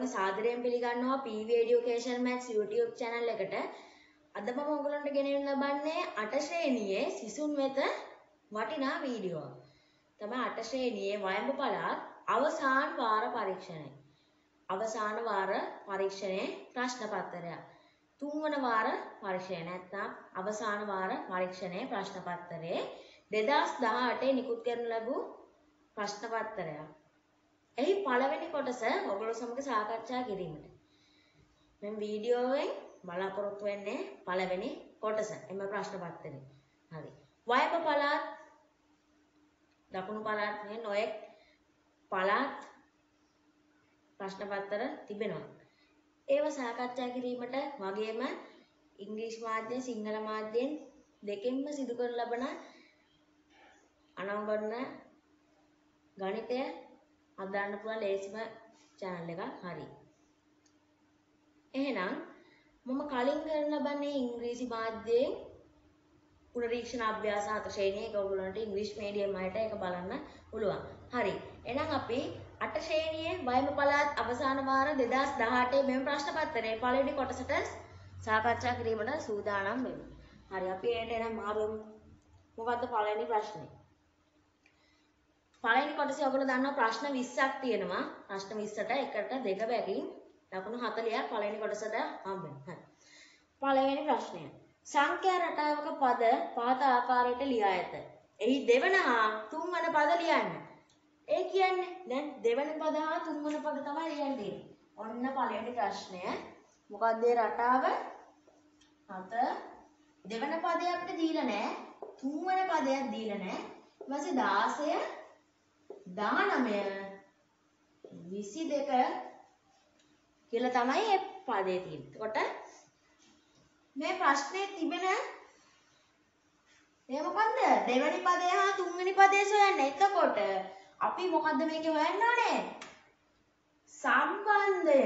ඔයගොල්ලන්ගේ සාදරයෙන් පිළිගන්නවා PV Education Maths YouTube channel එකට. අද මම ඔයගොල්ලන්ට ගෙනෙන්න ලබන්නේ 8 ශ්‍රේණියේ සිසුන් වෙත වටිනා වීඩියෝවක්. තමයි 8 ශ්‍රේණියේ වයඹ පළාත් අවසාන වාර පරීක්ෂණය. අවසාන වාර පරීක්ෂණයේ ප්‍රශ්න පත්‍රයක්. තුන්වන වාර පරීක්ෂණය නැත්නම් අවසාන වාර පරීක්ෂණයේ ප්‍රශ්න පත්‍රයේ 2018 නිකුත් කරනු ලැබූ ප්‍රශ්න පත්‍රයක්. එහි පළවෙනි කොටස ඔයගොල්ලෝ සමග සාකච්ඡා කිරීමට. මම වීඩියෝවෙන් බලාපොරොත්තු වෙන්නේ පළවෙනි කොටස. එම ප්‍රශ්න පත්‍රය. හරි. වයඹ පළාත් දකුණු පළාත් මේ නොයෙක් පළාත් ප්‍රශ්න පත්‍ර තිබෙනවා. ඒව සාකච්ඡා කිරීමට වගේම ඉංග්‍රීසි මාධ්‍යයෙන් සිංහල මාධ්‍යයෙන් දෙකෙන්ම සිදු කරන ලබන අනවගන්න ගණිතය අදන්න පුළුවන් ලේසිම channel එකක් හරි. එහෙනම් මම කලින් කරන ලබන්නේ ඉංග්‍රීසි මාධ්‍යයෙන් පුනරීක්ෂණ අභ්‍යාස හත ශ්‍රේණිය ඒක ඔයගොල්ලන්ට ඉංග්‍රීසි මීඩියම් අයට ඒක බලන්න පුළුවන්. හරි. එහෙනම් අපි අට ශ්‍රේණියේ වයඹ පළාත් අවසාන වාර 2018 මෙම ප්‍රශ්න පත්‍රයේ පළවෙනි කොටසට සාකච්ඡා කිරීමට සූදානම් වෙමු. හරි අපි එයට එනම් මාරු මොකද්ද පළවෙනි ප්‍රශ්නේ? පළවෙනි කොටසේ ඔයගොල්ලෝ දන්නවා ප්‍රශ්න 20ක් තියෙනවා. ප්‍රශ්න 20ට එකට දෙක බැගින් ලකුණු 40ක් පළවෙනි කොටසට හම්බ වෙනවා. හරි. පළවෙනි ප්‍රශ්නය. සංඛ්‍යා රටාවක පද පහත ආකාරයට ලියා ඇත. එහි දෙවන හා තුන්වන පද ලියන්න. ඒ කියන්නේ දැන් දෙවන පද හා තුන්වන පද තමයි ලියන්න තියෙන්නේ. ඔන්න පළවෙනි ප්‍රශ්නය. මොකක්ද ඒ රටාව? හත දෙවන පදය අපිට දීලා නැහැ. තුන්වන පදයක් දීලා නැහැ. ඊපස්සේ 16 19 22 කියලා තමයි මේ පදේ තියෙන්නේ. එතකොට මේ ප්‍රශ්නේ තිබෙන මේ මොකන්ද? දෙවෙනි පදය හා තුන්වෙනි පදය සොයන්න. එතකොට අපි මොකද්ද මේකේ හොයන්න ඕනේ? සම්බන්ධය.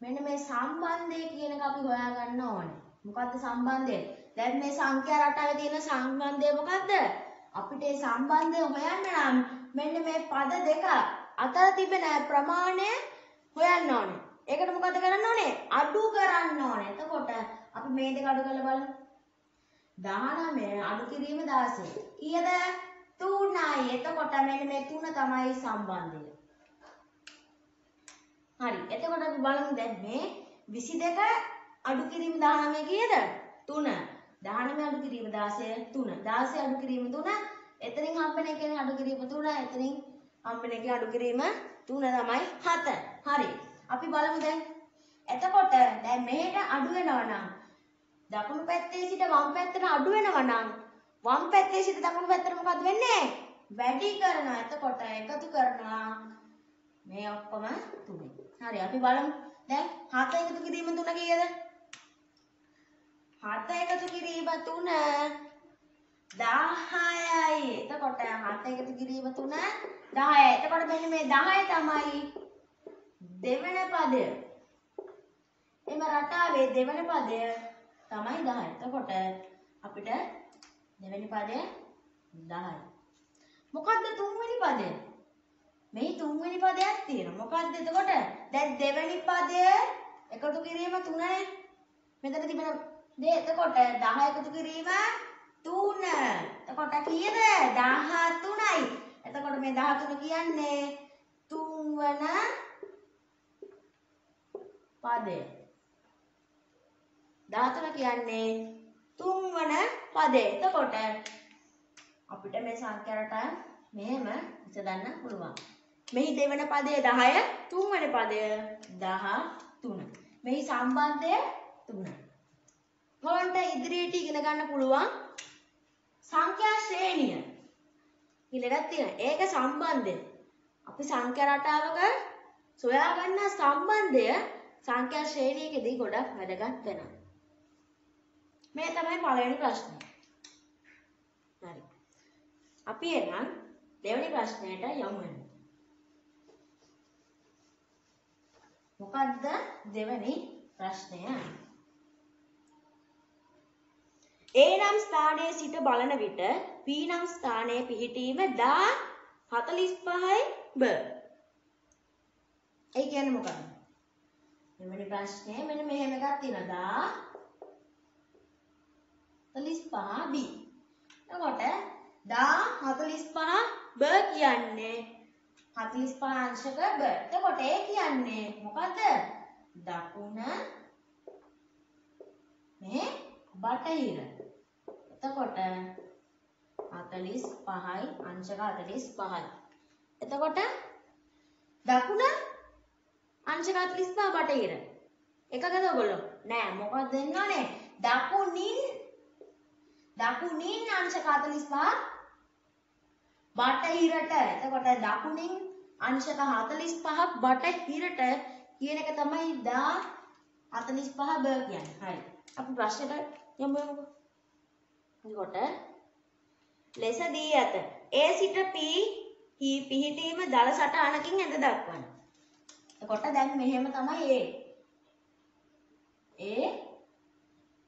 මෙන්න මේ සම්බන්ධය කියන එක අපි හොයාගන්න ඕනේ. මොකද්ද සම්බන්ධය? දැන් මේ සංඛ්‍යා රටාවේ තියෙන සම්බන්ධය මොකද්ද? අපිට ඒ සම්බන්ධය හොයන්න නම් මෙන්න මේ පද දෙක අතර තිබෙන ප්‍රමාණය හොයන්න ඕනේ. ඒකට මොකද කරන්න ඕනේ? අඩු කරන්න ඕනේ. එතකොට අපි මේ දෙක අඩු කරලා බලමු. 19 අඩු කිරීම 16. කීයද? 3යි. එතකොට මෙන්න මේ 3 තමයි සම්බන්ධය. හරි. එතකොට අපි බලමු දැන් මේ 22 අඩු කිරීම 19 කීයද? 3. 19 අඩු කිරීම 16 3. 16 අඩු කිරීම 3. එතනින් හම්බෙන එකෙන් අඩු කිරීම 3. එතනින් හම්බෙන එකෙන් අඩු කිරීම 3 තමයි 7. හරි. අපි බලමු දැන්. එතකොට දැන් මෙහෙට අඩු වෙනවා නම් දකුණු පැත්තේ සිට වම් පැත්තට අඩු වෙනවා නම් වම් පැත්තේ සිට දකුණු පැත්තට මොකද වෙන්නේ? වැඩි කරනවා. එතකොට එකතු කරනවා මේ ඔක්කොම 3. හරි අපි බලමු. දැන් 7 එකතු කිරීම 3 කීයද? 7 එකතු කිරීම 3 10යි. එතකොට 7 එකතු කිරීම 3 10යි. එතකොට මෙන්න මේ 10 තමයි දෙවන පදය. එම රටාවේ දෙවන පදය තමයි 10. එතකොට අපිට දෙවෙනි පදය 10යි. මොකද්ද තුන්වෙනි පදය? මේ තුන්වෙනි පදයක් තියෙනවා. මොකද්ද එතකොට? දැන් දෙවෙනි පදය එකතු කිරීම 3නේ. මෙතන තිබෙන දේ එතකොට 10 එකතු කිරීම 3. එතකොට කීයද? 13යි. එතකොට මේ 13 කියන්නේ තුන්වන පදය. 13 කියන්නේ තුන්වන පදය. එතකොට අපිට මේ සංඛ්‍යාවට මෙහෙම විසඳන්න පුළුවන්. මෙහි දෙවන පදය 10, තුන්වන පදය 13. මෙහි සම්බන්ධය 3. ඔයන්ට ඉදිරියට ඉගෙන ගන්න පුළුවන් සංඛ්‍යා ශ්‍රේණිය කියලා එකක් තියෙනවා. ඒක සම්බන්ධය. අපි සංඛ්‍යා රටාවක සොයාගන්න සම්බන්ධය සංඛ්‍යා ශ්‍රේණියකදී ගොඩක් වැදගත් වෙනවා. මේ තමයි පළවෙනි ප්‍රශ්නය. හරි. අපි එහෙනම් දෙවෙනි ප්‍රශ්නයට යමු වෙනවා. මොකද්ද දෙවෙනි ප්‍රශ්නය? A නම් ස්ථානයේ සිට බලන විට P නම් ස්ථානයේ පිහිටීම දා 45යි බ. ඒ කියන්නේ මොකක්ද? දෙවෙනි ප්‍රශ්නේ මෙන්න මෙහෙම එකක් තියෙනවා. 45 b. එතකොට 1045 ब කියන්නේ 45 අංශක ब. එතකොට ඒ කියන්නේ මොකද්ද? දකුණ මේ බටහිර. එතකොට 45යි අංශක 45යි. එතකොට දකුණ අංශක 45 බටහිර. එකකද ඔයගොල්ලෝ? නෑ මොකක්ද දෙන්නවනේ? දකුණින් දකුණින් අංශක 45 බටහිරට. එතකොට දකුණින් අංශක 45ක් බටහිරට කියන එක තමයි දා 45 බ කියන්නේ. හරි. අපි ප්‍රශ්නෙට යමු යමුකෝ. එතකොට ලෙස දී ඇත. A සිට P පිහිටීම දල සටහනකින් ඇඳ දක්වන්න. එතකොට දැන් මෙහෙම තමයි A. A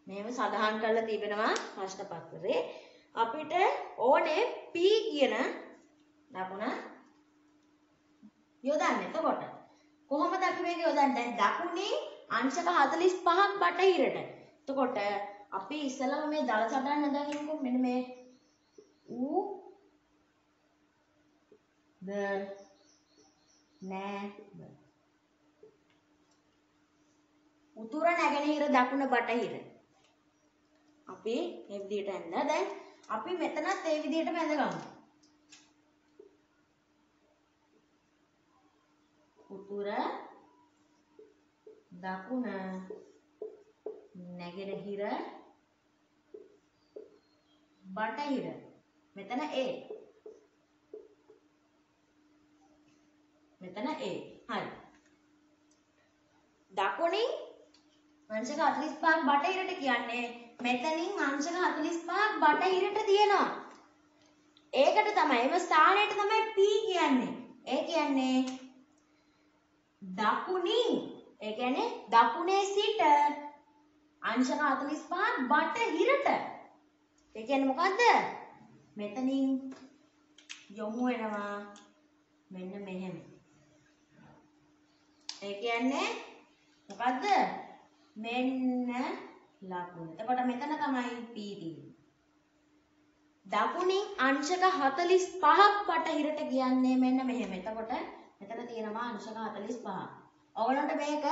මෙහෙම සඳහන් කරලා තිබෙනවා ප්‍රශ්න පත්‍රයේ. අපිට ඕනේ P කියන දකුණ යොදන්න. එතකොට කොහොමද අපි මේක යොදන්නේ? දැන් දකුණේ අංශක 45ක් බටහිරට. එතකොට අපි ඉස්සෙල්ලාම මේ දල සටහන හදාගන්නකො මෙන්න මේ ඌ ද නෑ උතුර නැගෙනහිර දකුණ බටහිර. අපි මේ විදිහට ඇඳලා දැන් අපි මෙතනත් ඒ විදිහටම ඇඳගමු උතුර දකුණ නැගෙනහිර බටහිර. මෙතන A. මෙතන A. හරි. දකුණින් අංශක 45ක් බටහිරට කියන්නේ මෙතනින් අංශක 45ක් බටහිරට තියෙනවා ඒකට තමයි එම ස්ථානයට තමයි P කියන්නේ. ඒ කියන්නේ දකුණින් ඒ කියන්නේ දකුණේ සිට අංශක 45 බටහිරට. ඒ කියන්නේ මොකද්ද මෙතනින් යොමු වෙනවා මෙන්න මෙහෙම ඒ කියන්නේ මොකද්ද මෙන්න ලකුණ එතකොට මෙතන තමයි P තියෙන්නේ දකුණින් අංශක 45ක් බටහිරට කියන්නේ මෙන්න මෙහෙම එතකොට මෙතන තියෙනවා අංශක 45 ඔයගලන්ට මේක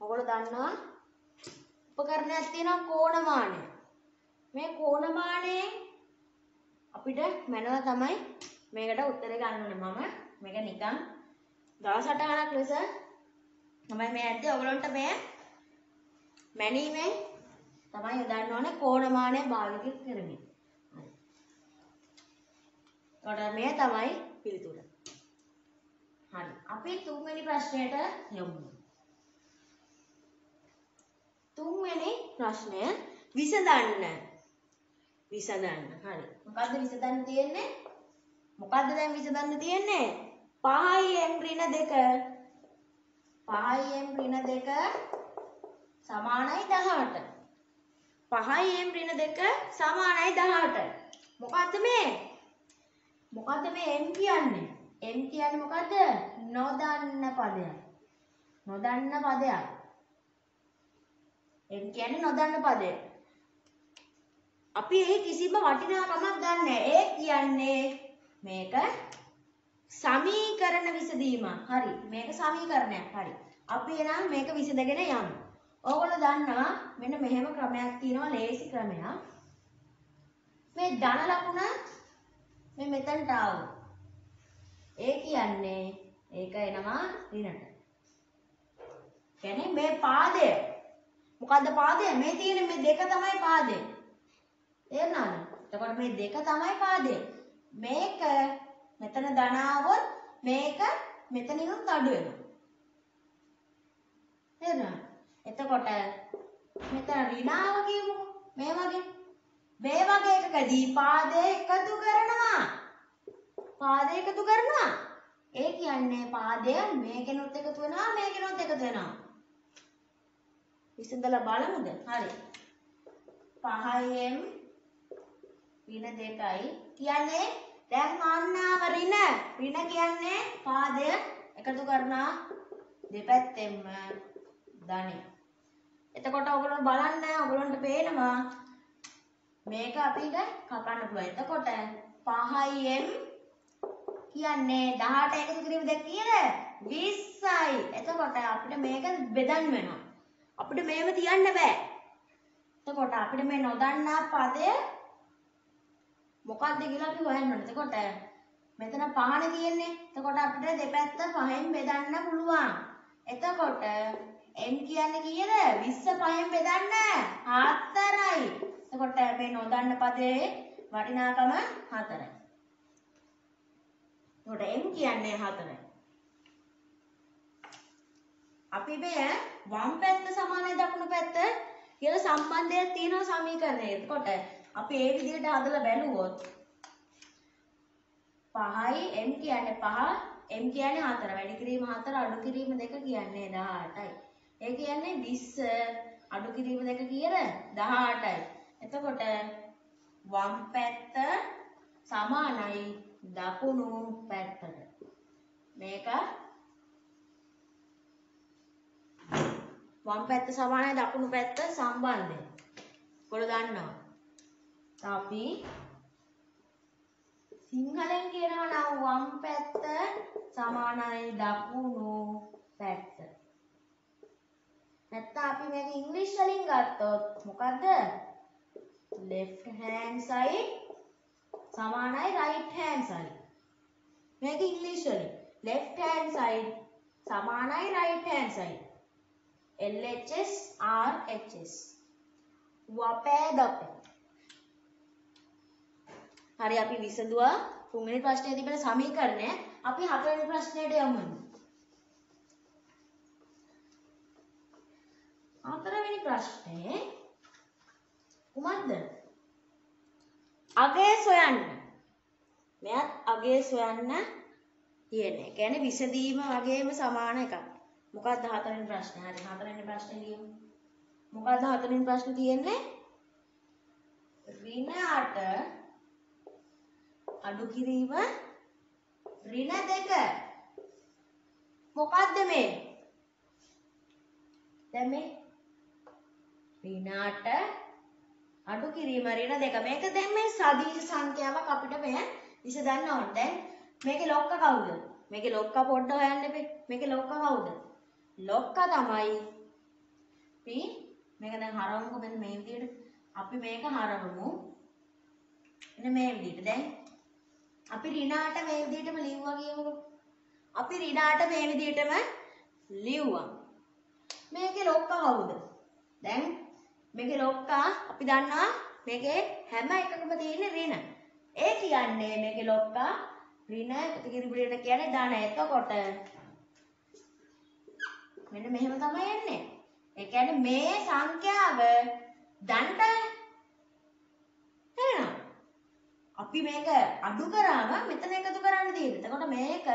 ඔයගොල්ලෝ දන්නවා උපකරණයක් තියෙනවා කෝණමානය. මේ කෝණමානයේ අපිට මැනලා තමයි මේකට උත්තරේ ගන්න ඕනේ මම මේක නිකන් දවසටහනක් ලෙස තමයි මේ ඇද්දේ ඔයගලන්ට මේ මැනීමෙන් තමයි යොදන්න ඕනේ කෝණමානය භාවිත කරමින්. හරි. මේ තමයි පිළිතුර. හරි. අපි තුන්වෙනි ප්‍රශ්නයට යමු. තුන්වෙනි ප්‍රශ්නය විසඳන්න. විසඳන්න. හරි. මොකද්ද විසඳන්න තියෙන්නේ? මොකද්ද දැන් විසඳන්න තියෙන්නේ? 5m ඍණ 2 5m ඍණ 2 සමානයි 18. 5m ඍණ 2 සමානයි 18. මොකද්ද මේ? මොකද්ද මේ m කියන්නේ? m කියන්නේ මොකද්ද? නොදන්න පදයක්. නොදන්න පදයක්. m කියන්නේ නොදන්න පදයක්. අපි ඒ කිසිම වටිනාකමක් ගන්න ඒ කියන්නේ මේක සමීකරණ විසඳීමක්. හරි. මේක සමීකරණයක්. හරි. අපි එනම් මේක විසඳගෙන යමු. ඕගොල්ලෝ දන්නවා මෙන්න මෙහෙම ක්‍රමයක් තියෙනවා ලේසි ක්‍රමයක්. මේ ධන ලකුණ මේ මෙතනට ආවොත් ඒ කියන්නේ ඒක එනවා ඍණට. කියන්නේ මේ පාදය මොකද්ද පාදය? මේ තියෙන මේ දෙක තමයි පාදය. තේරුණාද? එතකොට මේ දෙක තමයි පාදය. මේක මෙතන ධන આવොත් මේක මෙතනිනුත් අඩු වෙනවා. තේරුණාද? එතකොට මෙතන ඍණාව කියමුකෝ. මේ වගේ. මේ වගේ එකකදී පාදය එකතු කරනවා. පාදය එකතු කරනවා. ඒ කියන්නේ පාදය මේකෙනුත් එකතු වෙනවා මේකෙනුත් එකතු වෙනවා. විසඳලා බලමුද? හරි. 5m ඍණ 2යි කියන්නේ දැන් මාන්නාව ඍණ ඍණ කියන්නේ පාදය එකතු කරනවා දෙපැත්තෙන්ම ධනෙ. එතකොට ඔයගොල්ලෝ බලන්න ඔයගොල්ලන්ට පේනවා මේක අපිට කපන්න පුළුවන්. එතකොට 5යි m කියන්නේ 18 එකතු කිරීම දෙක කීයද? 20යි. එතකොට අපිට මේක බෙදන්න වෙනවා. අපිට මේව තියන්න බෑ. එතකොට අපිට මේ නොදන්නා පදය මොකක්ද කියලා අපි හොයන්න ඕනේ. එතකොට මෙතන පහනේ තියෙන්නේ. එතකොට අපිට දෙපැත්ත පහෙන් බෙදන්න පුළුවන්. එතකොට m කියන්නේ කීයද? 20 පහෙන් බෙදන්න 4යි. එතකොට මේ නොදන්න පදයේ වටිනාකම 4යි. එතකොට m කියන්නේ 4යි. අපි මේ වම් පැත්ත සමානයි දකුණු පැත්ත කියලා සම්බන්ධයක් තියෙනවා සමීකරණයේ. එතකොට අපි ඒ විදිහට හදලා බැලුවොත් 5යි m කියන්නේ 5 m කියන්නේ 4 වැඩි කිරීම 4 අඩු කිරීම 2 කියන්නේ 18යි. ඒ කියන්නේ 20 අඩු කිරීම 2 කීයද 18යි. එතකොට වම් පැත්ත සමානයි දකුණු පැත්තට. මේක වම් පැත්ත සමානයි දකුණු පැත්ත සම්බන්ධය. ඔයගොල්ලෝ දන්නවා. අපි සිංහලෙන් කියනවා නම් වම් පැත්ත සමානයි දකුණු පැත්ත. නැත්නම් අපි මේක ඉංග්‍රීසි වලින් ගත්තොත් මොකද්ද? left hand side සමානයි right hand side. මේක ඉංග්‍රීසි වලින් left hand side සමානයි right hand side. LHS RHS. වපෑ දපේ. හරි අපි විසඳුවා තුන්වෙනි ප්‍රශ්නේ තිබෙන සමීකරණය අපි හතරවෙනි ප්‍රශ්නයට යමු. හතරවෙනි ප්‍රශ්නේ කුමක්ද? අගය සොයන්න. මෙයත් අගය සොයන්න තියෙන්නේ. ඒ කියන්නේ විසඳීම වගේම සමාන එකක්. මොකක්ද හතරවෙනි ප්‍රශ්නේ? හරි හතරවෙනි ප්‍රශ්නේ ලියමු. මොකක්ද හතරවෙනි ප්‍රශ්නේ තියෙන්නේ? ඍණ 8 අඩු කිරීම ඍණ දෙක මොකද්ද මේ? දැන් මේ ඍණ 8 අඩු කිරීම ඍණ දෙක මේක දැන් මේ සදිශ සංඛ්‍යාවක් අපිට මෙය විසඳන්න ඕන. දැන් මේකේ ලොක්ක කවුද? මේකේ ලොක්ක පොඩ්ඩ හොයන්න එපේ. මේකේ ලොක්ක කවුද? ලොක්ක තමයි. අපි මේක දැන් හරවමුකෝ මෙන්න මේ විදිහට අපි මේක හරවමු. එන්න මේ විදිහට දැන් අපි ඍණාට මේ විදිහටම ලිව්වා කියමුකෝ. අපි ඍණාට මේ විදිහටම ලිව්වා. මේකේ ලොක්කා කවුද? දැන් මේකේ ලොක්කා අපි දන්නවා මේකේ හැම එකකම තියෙන ඍණ. ඒ කියන්නේ මේකේ ලොක්කා ඍණ එකතු කිරිබුලියට කියන්නේ ධන. එතකොට මෙන්න මෙහෙම තමයි එන්නේ. ඒ කියන්නේ මේ සංඛ්‍යාව ධනට තේරෙනවද? අපි මේක අඩු කරාම මෙතන එකතු කරන්න තියෙන්නේ. එතකොට මේක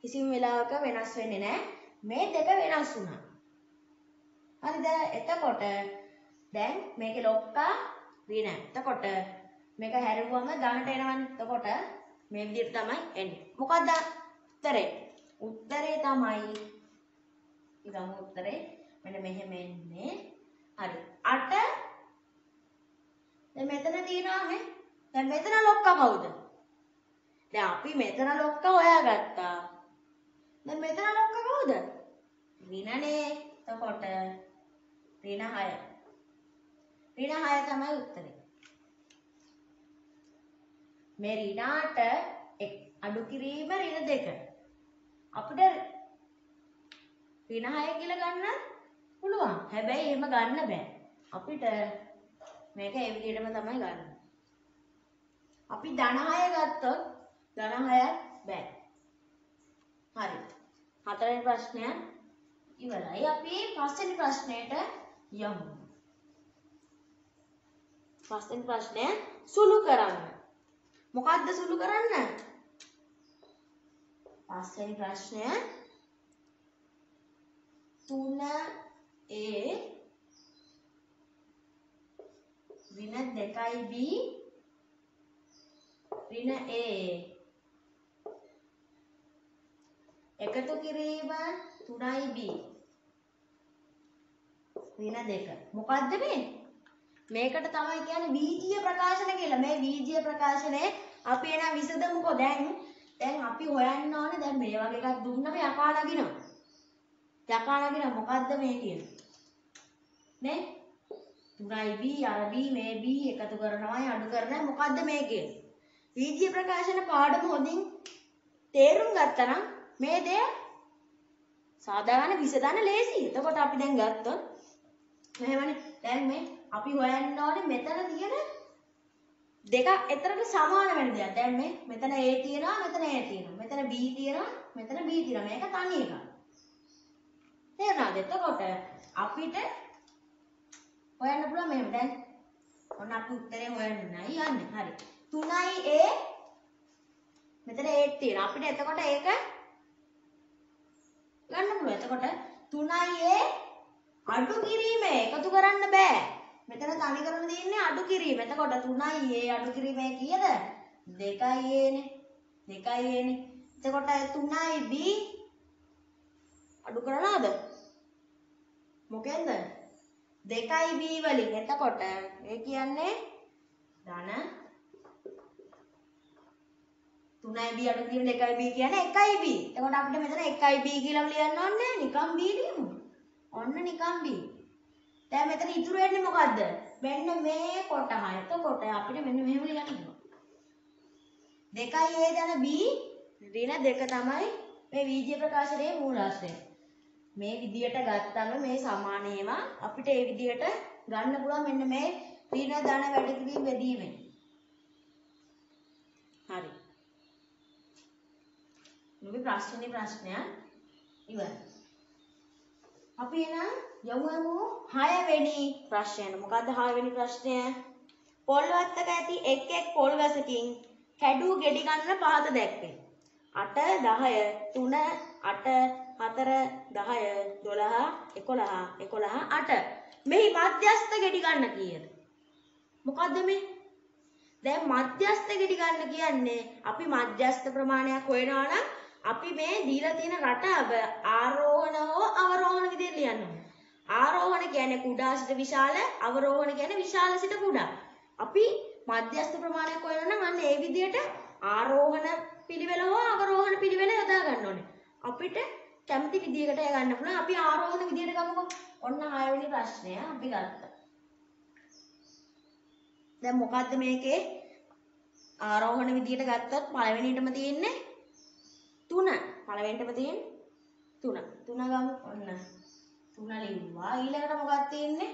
කිසිම වෙලාවක වෙනස් වෙන්නේ නැහැ. මේ දෙක වෙනස් වුණා. හරිද? එතකොට දැන් මේකේ ලොක්කා ඍණ. එතකොට මේක හැරුවම ධනට එනවනේ. එතකොට මේ විදිහට තමයි එන්නේ. මොකක්ද උත්තරේ? උත්තරේ තමයි ඊගම උත්තරේ මෙන්න මෙහෙම එන්නේ. හරි. 8 දැන් මෙතන තියෙනවා නේ දැන් මෙතන ලොක්කා කවුද? දැන් අපි මෙතන ලොක්කා හොයාගත්තා. දැන් මෙතන ලොක්කා කවුද? ඍණනේ. එතකොට ඍණ 6. ඍණ 6 තමයි උත්තරේ. මේ ඍණාට අඩු කිරීම ඍණ 2. අපිට ඍණ 6 කියලා ගන්න පුළුවන්. හැබැයි එහෙම ගන්න බෑ. අපිට මේක ඒ විදිහටම තමයි ගන්න. අපි ධන 6 ගත්තොත් ධන 6ක් බෑ. හරි. හතරවෙනි ප්‍රශ්නය ඉවරයි. අපි පස්වෙනි ප්‍රශ්නයට යමු. පස්වෙනි ප්‍රශ්නය සුළු කරන්න. මොකද්ද සුළු කරන්න? පස්වෙනි ප්‍රශ්නය 3a ඍණ 2b ඍණ A එකතු කිරීම 3යි b. ඍණ 2. මොකද්ද මේ? මේකට තමයි කියන්නේ බීජීය ප්‍රකාශන කියලා. මේ බීජීය ප්‍රකාශනේ අපි එන විසඳමුකෝ දැන්. දැන් අපි හොයන්න ඕනේ දැන් මේ වගේ එකක් දුන්නම යකා නගිනවා. යකා නගිනවා මොකද්ද මේ කියන්නේ? නේ? 3යි b අර b මේ b එකතු කරනවායි අඩු කරනවායි මොකද්ද මේ කියන්නේ? බීජීය ප්‍රකාශන පාඩම හොඳින් තේරුම් ගත්තා නම් මේ දේ සාධාරණ විසඳන්න ලේසියි. එතකොට අපි දැන් ගත්තොත් මෙහෙමනේ දැන් මේ අපි හොයන්න ඕනේ මෙතන තියෙන දෙක එතරම් සමාන වෙන දෙයක්. දැන් මේ මෙතන A තියෙනවා මෙතන A තියෙනවා. මෙතන B තියෙනවා මෙතන B තියෙනවා. මේක තනි එකක්. තේරුණාද? එතකොට අපිට හොයන්න පුළුවන් මෙහෙම. දැන් ඔන්න අපි උත්තරේ හොයන්න නයි යන්නේ. හරි. 3යි A මෙතන 8 තියෙනවා. අපිට එතකොට ඒක ගන්න පුළුවන්. එතකොට 3යි A අඩු කිරීම එකතු කරන්න බෑ. මෙතන තනි කරලා තියෙන්නේ අඩු කිරීම. එතකොට 3යි A අඩු කිරීම කීයද? 2යි A නේ. 2යි A නේ. එතකොට 3යි B අඩු කරලාද? මොකෙන්ද? 2යි B වලින්. එතකොට ඒ කියන්නේ ධන 3යි b අඩු කිරීම 2යි b කියන්නේ 1යි b. එතකොට අපිට මෙතන 1යි b කියලා ලියන්න ඕනේ නිකම් b ලියමු. ඔන්න නිකම් b. දැන් මෙතන ඉතුරු වෙන්නේ මොකද්ද? මෙන්න මේ කොටම. එතකොට අපිට මෙන්න මෙහෙම ලියන්න ඕන. 2යි a ධන b ඍණ 2 තමයි මේ වීජ්‍ය ප්‍රකාශනයේ මූලාශ්‍රය. මේ විදියට ගත්තම මේ සමානේම අපිට ඒ විදියට ගන්න පුළුවන් මෙන්න මේ ඍණ ධන වැඩි කිරීම බෙදීමෙන්. හරි. මේ ප්‍රශ්නේ ප්‍රශ්නයක් ඉවරයි. අපි එහෙනම් යමු යමු 6 වෙනි ප්‍රශ්නයට. මොකද්ද 6 වෙනි ප්‍රශ්නය? පොල්වත්තක ඇති එක් එක් පොල් ගසකින් කැඩූ ගෙඩි ගණන පහත දැක්වේ. 8 10 3 8 4 10 12 11 11 8 මෙහි මධ්‍යස්ථ ගෙඩි ගන්න කීයද? මොකද්ද මේ? දැන් මධ්‍යස්ථ ගෙඩි ගන්න කියන්නේ අපි මධ්‍යස්ථ ප්‍රමාණයක් හොයනවා නම් අපි මේ දීලා තියෙන රටාව ආරෝහණ හෝ අවරෝහණ විදිහට ලියන්න ඕනේ. ආරෝහණ කියන්නේ කුඩා සිට විශාල, අවරෝහණ කියන්නේ විශාල සිට කුඩා. අපි මධ්‍යස්ථ ප්‍රමාණයක් හොයනවා නම් අන්න ඒ විදිහට ආරෝහණ පිළිවෙල හෝ අවරෝහණ පිළිවෙල යොදා ගන්න ඕනේ. අපිට කැමති විදිහකට ගන්න පුළුවන්. අපි ආරෝහණ විදිහට ගමුකෝ. ඔන්න 6 වෙනි ප්‍රශ්නය අපි ගත්තා. දැන් මොකද්ද මේකේ ආරෝහණ විදිහට ගත්තොත් පළවෙනිටම තියෙන්නේ 3. පළවෙනිටම තියෙන්නේ 3. 3 ගමු ඔන්න. 3 ලිව්වා. ඊළඟට මොකක්ද තියෙන්නේ?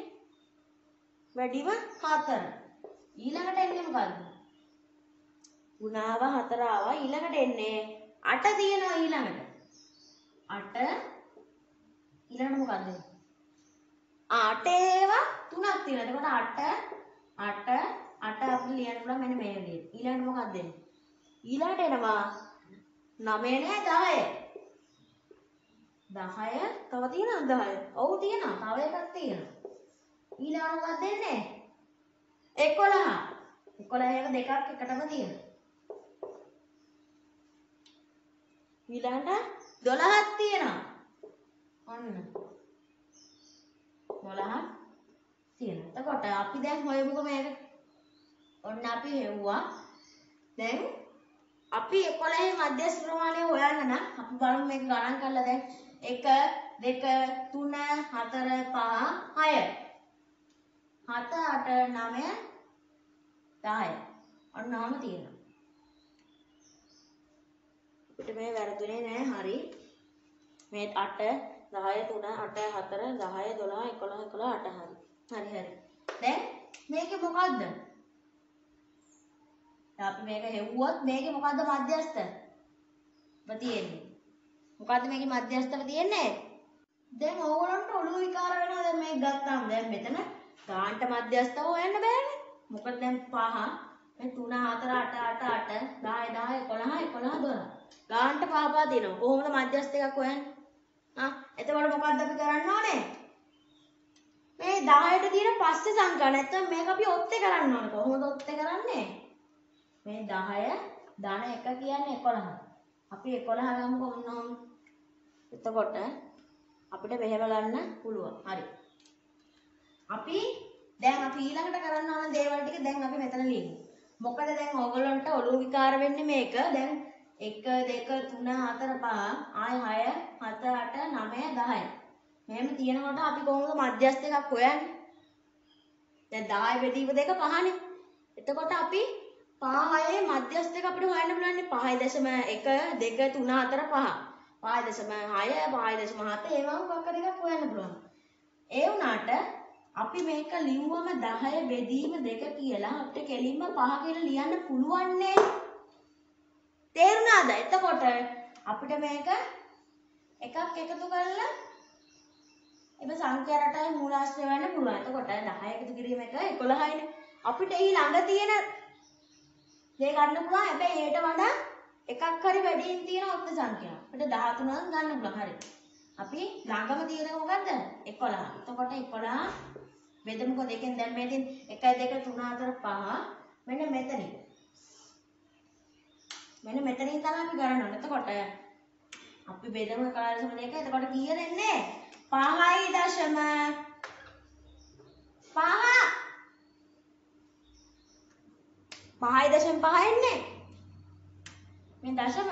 වැඩිම 4. ඊළඟට එන්නේ මොකද්ද? 3 ආවා 4 ආවා ඊළඟට එන්නේ 8 තියෙනවා ඊළඟට. 8 ඊළඟට මොකද්ද? 8 ඒවා 3ක් තියෙනවා. එතකොට 8 8 8 අපිට ලියන්න පුළුවන් මෙන්න මේ විදිහට. ඊළඟට මොකක්ද එන්නේ? ඊළඟට එනවා 9 නෑ 10. 10 තව තියෙනවද 10? ඔව් තියෙනවා. තව එකක් තියෙනවා. ඊළඟට මොකක්ද එන්නේ? 11. 11 එක දෙකක් එකටම තියෙනවා. ඊළඟට 12ක් තියෙනවා. ඔන්න. 12ක් තියෙනවා. එතකොට අපි දැන් හොයමුකෝ මේක. ඔන්න අපි හෙව්වා. දැන් අපි 11 මධ්‍යස්ථ ප්‍රමාණය හොයන්න නම් අපි බලමු මේක ගණන් කරලා දැන් 1 2 3 4 5 6 7 8 9 10 ඔන්න ඔහම තියෙනවා. අපිට මේ වැරදුනේ නෑ හරි. මේ 8 10 3 8 4 10 12 11 11 8 හරි. හරි හරි. දැන් මේකේ මොකද්ද? අපි මේක හෙව්වොත් මේකේ මොකද්ද මධ්‍යස්ථ? ව තියෙන්නේ. මොකද්ද මේකේ මධ්‍යස්ථව තියෙන්නේ? දැන් ඕගොල්ලන්ට ඔළුව විකාර වෙනවා දැන් මේක ගත්තාම. දැන් මෙතන ගාන්ට මධ්‍යස්ථව හොයන්න බෑනේ. මොකද දැන් 5 මේ 3 4 8 8 8 10 10 11 11 12. ගාන්ට පහපා දෙනවා. කොහොමද මධ්‍යස්ථ එකක් හොයන්නේ? ආ එතකොට මොකද්ද අපි කරන්න ඕනේ? මේ 10ට තියෙන පස්සේ සංඛ්‍යා නැත්නම් මේක අපි ඔත්තේ කරන්න ඕනේ. කොහොමද ඔත්තේ කරන්නේ? මේ 10 ධන 1 කියන්නේ 11. අපි 11 ගමුකෝ ඔන්නෝම. එතකොට අපිට මෙහෙම ගන්න පුළුවන්. හරි. අපි දැන් අපි ඊළඟට කරන්න ඕන දේවල් ටික දැන් අපි මෙතන ලියමු. මොකද දැන් ඕගොල්ලන්ට ඔළුව විකාර වෙන්නේ මේක. දැන් 1 2 3 4 5 ආය 6 7 8 9 10. මෙහෙම තියෙනකොට අපි කොහොමද මධ්‍යස්ථ එකක් හොයන්නේ? දැන් 10 බෙදීම දෙක පහනේ. එතකොට අපි පහ හයේ මධ්‍යස්ථ එක අපිට හොයන්න පුළුවන් 5.1 2 3 4 5. 5.6 5.7 ඒ වගේ වක්ක දෙකක් හොයන්න පුළුවන්. ඒ වුණාට අපි මේක ලිව්වම 10 බෙදීම දෙක කියලා අපිට කෙලින්ම පහ කියලා ලියන්න පුළුවන් නේ. තේරුණාද? එතකොට අපිට මේක එකක් එකතු කරලා එබ සංඛ්‍යා රටාවේ මූලාශ්‍රය වෙන්න පුළුවන්. එතකොට 10 එකතු කිරීම එක 11යිනේ. අපිට ඊ ළඟ තියෙන දේ ගන්න පුළුවන්. හැබැයි ඒට වඩා එකක් හරි වැඩියෙන් තියෙන ඔක්ක සංඛ්‍යාව. අපිට 13ක් ගන්න පුළුවන්. හරි. අපි ළඟම තියෙන මොකද්ද? 11. එතකොට 11 බෙදමුකෝ දෙකෙන් දැන් මේ තියෙන 1 2 3 4 5 මෙන්න මෙතනින්. මෙන්න මෙතනින් තමයි අපි ගණන් ඕනේ. එතකොට අපි බෙදමු කාලසම දෙක. එතකොට කීයද එන්නේ? 5යි දශම 5 5යි දශම 5 එන්නේ. මේ දශම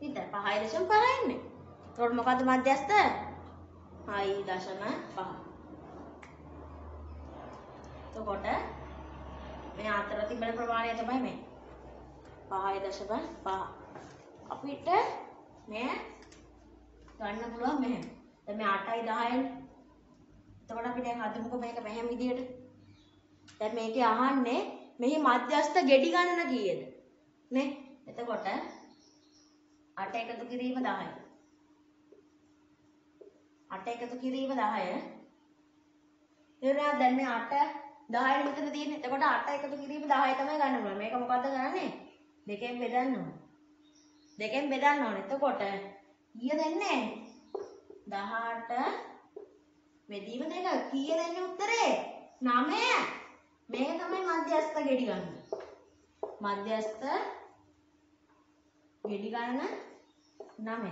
විතර 5යි දශම 5 එන්නේ. එතකොට මොකද්ද මධ්‍යස්ථ? 5යි දශම 5. එතකොට මේ අතර තිබෙන ප්‍රමාණය තමයි මේ 5.5 අපිට මේ ගන්න පුළුවන් මෙහෙම. දැන් මේ 8යි 10යි. එතකොට අපි දැන් හදමුකෝ මේක මෙහෙම විදියට. දැන් මේකේ අහන්නේ මෙහි මධ්‍යස්ථ ගෙඩි ගණන කීයද? නේ? එතකොට 8 එකතු කිරීම 10යි. 8 එකතු කිරීම 10. ඉතින් දැන් මේ 8 10 මෙතන තියෙන්නේ. එතකොට 8 එකතු කිරීම 10 තමයි ගන්න පුළුවන්. මේක මොකද්ද කරන්නේ? දෙකෙන් බෙදන්න ඕන. දෙකෙන් බෙදන්න ඕන. එතකොට කීය දෙන්නේ? 18 බෙදීම දෙක කීය දෙන්නේ උත්තරේ? 9. මේක තමයි මධ්‍යස්ථ ගෙඩි ගන්න. මධ්‍යස්ථ ගෙඩි ගන්න 9.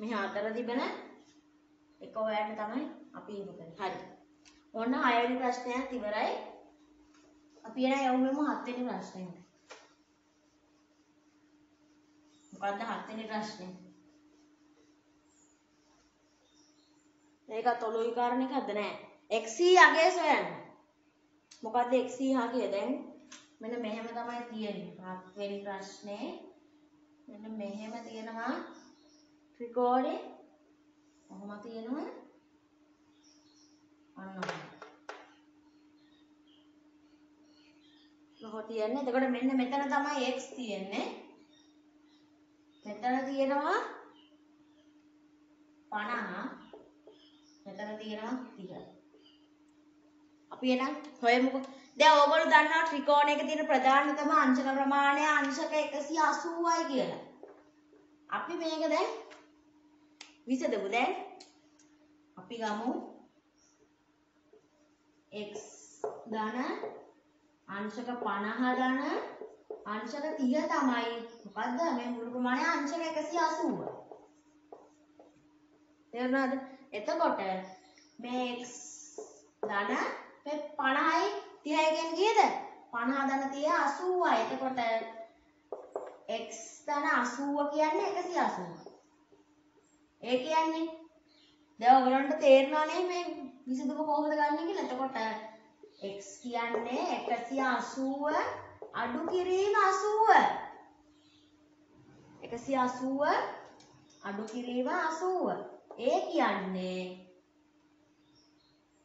මෙහි අතර තිබෙන එක ඔයාලට තමයි අපි ඉමු කරන්නේ. හරි. ඔන්න 6 වෙනි ප්‍රශ්නයත් ඉවරයි. අපි එන යමුමු 7 වෙනි ප්‍රශ්නෙට. මොකද්ද 7 වෙනි ප්‍රශ්නේ? මේකත් ඔලුයි කාරණ එකක්ද නෑ. xc අගය සොයන්න. මොකද්ද xc අගය දැන්? මෙන්න මෙහෙම තමයි තියෙන්නේ. 7 වෙනි ප්‍රශ්නේ. මෙන්න මෙහෙම තියෙනවා ත්‍රිකෝණේ කොහොම තියෙනවද? අන්න කොහොම තියන්නේ? එතකොට මෙන්න මෙතන තමයි x තියෙන්නේ. මෙතන තියෙනවා 50. මෙතන තියෙනවා 30. අපි එහෙනම් හොයමුකෝ. දැන් ඕගොල්ලෝ දන්නවා ත්‍රිකෝණයක තියෙන ප්‍රධානතම අංශක ප්‍රමාණය අංශක 180යි කියලා. අපි මේක දැන් විසඳමු දැන් අපි ගමු x ධන අංශක 50 ධන අංශක 30 තමයි මොකද්ද මේ මුළු ප්‍රමාණය අංශක 180 තේරුණාද එතකොට මේ x ධන මේ 50යි 30යි කියන්නේ කීයද 50 ධන 30 80යි එතකොට x ධන 80 කියන්නේ 180 ඒ කියන්නේ දැන් ඔයගලන්ට තේරෙනවා නේ මේ විසඳුම කොහොමද ගන්න කියලා. එතකොට x කියන්නේ 180 අඩු කිරීම 80. 180 අඩු කිරීම 80. ඒ කියන්නේ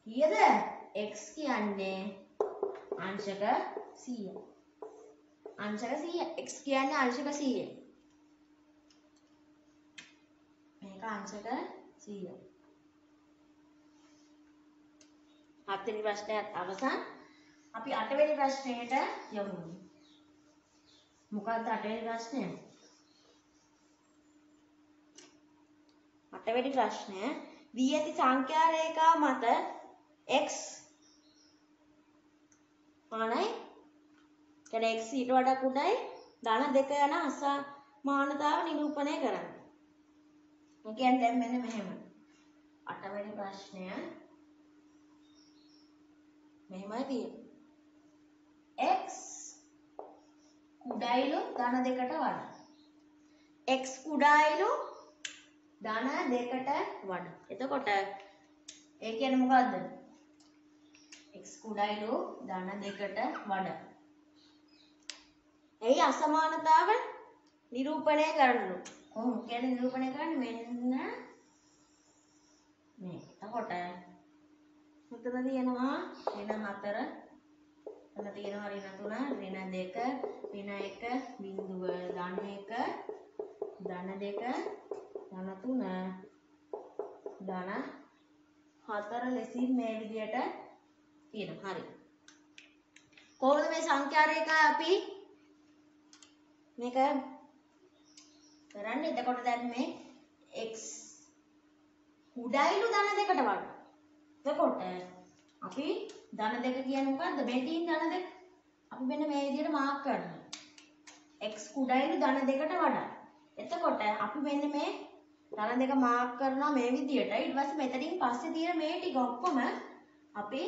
කීයද? x කියන්නේ අංශක 100. අංශක 100. x කියන්නේ අංශක 100. මේක අංශක 100. හත්වෙනි ප්‍රශ්නයත් අවසන්. අපි අටවෙනි ප්‍රශ්නයට යමු. මොකක්ද අටවෙනි ප්‍රශ්නය? අටවෙනි ප්‍රශ්නය දී ඇති සංඛ්‍යා රේඛා මත x මානයි කියන්නේ x ඊට වඩා කුඩායි ධන දෙක යන අසමානතාව නිරූපණය කරන්න. ඒ කියන්නේ දැන් මෙන්න මෙහෙම. අටවෙනි ප්‍රශ්නය මෙහෙමයි තියෙන්නේ. x කුඩායිලු ධන දෙකට වඩා. x කුඩායිලු ධන දෙකට වඩා. එතකොට ඒ කියන්නේ මොකද්ද? x කුඩායිලු ධන දෙකට වඩා. එයි අසමානතාව නිරූපණය කරනු. කොහොම කියන්නේ නිරූපණය කරන්නේ මෙන්න මේ. එතකොට මෙතන තියෙනවා ඍණ 4 එතන තියෙනවා ඍණ 3 ඍණ 2 ඍණ 1 බිඳුව ධන 1 ධන 2 ධන 3 ධන 4 ලෙසින් මේ විදිහට තියෙනවා. හරි. කොහොමද මේ සංඛ්‍යා රේඛාව අපි මේක කරන්නේ? එතකොට දැන් මේ x කුඩායිලු ධන දෙකට වඩා. එතකොට අපි ධන දෙක කියන්නේ මොකද්ද? මේ තියෙන ධන දෙක. අපි මෙන්න මේ විදිහට මාක් කරනවා. x කුඩායිලු ධන දෙකට වඩා. එතකොට අපි මෙන්න මේ ධන දෙක මාක් කරනවා මේ විදිහට. ඊට පස්සේ මෙතනින් පස්සේ තියෙන මේ ටික ඔක්කොම අපි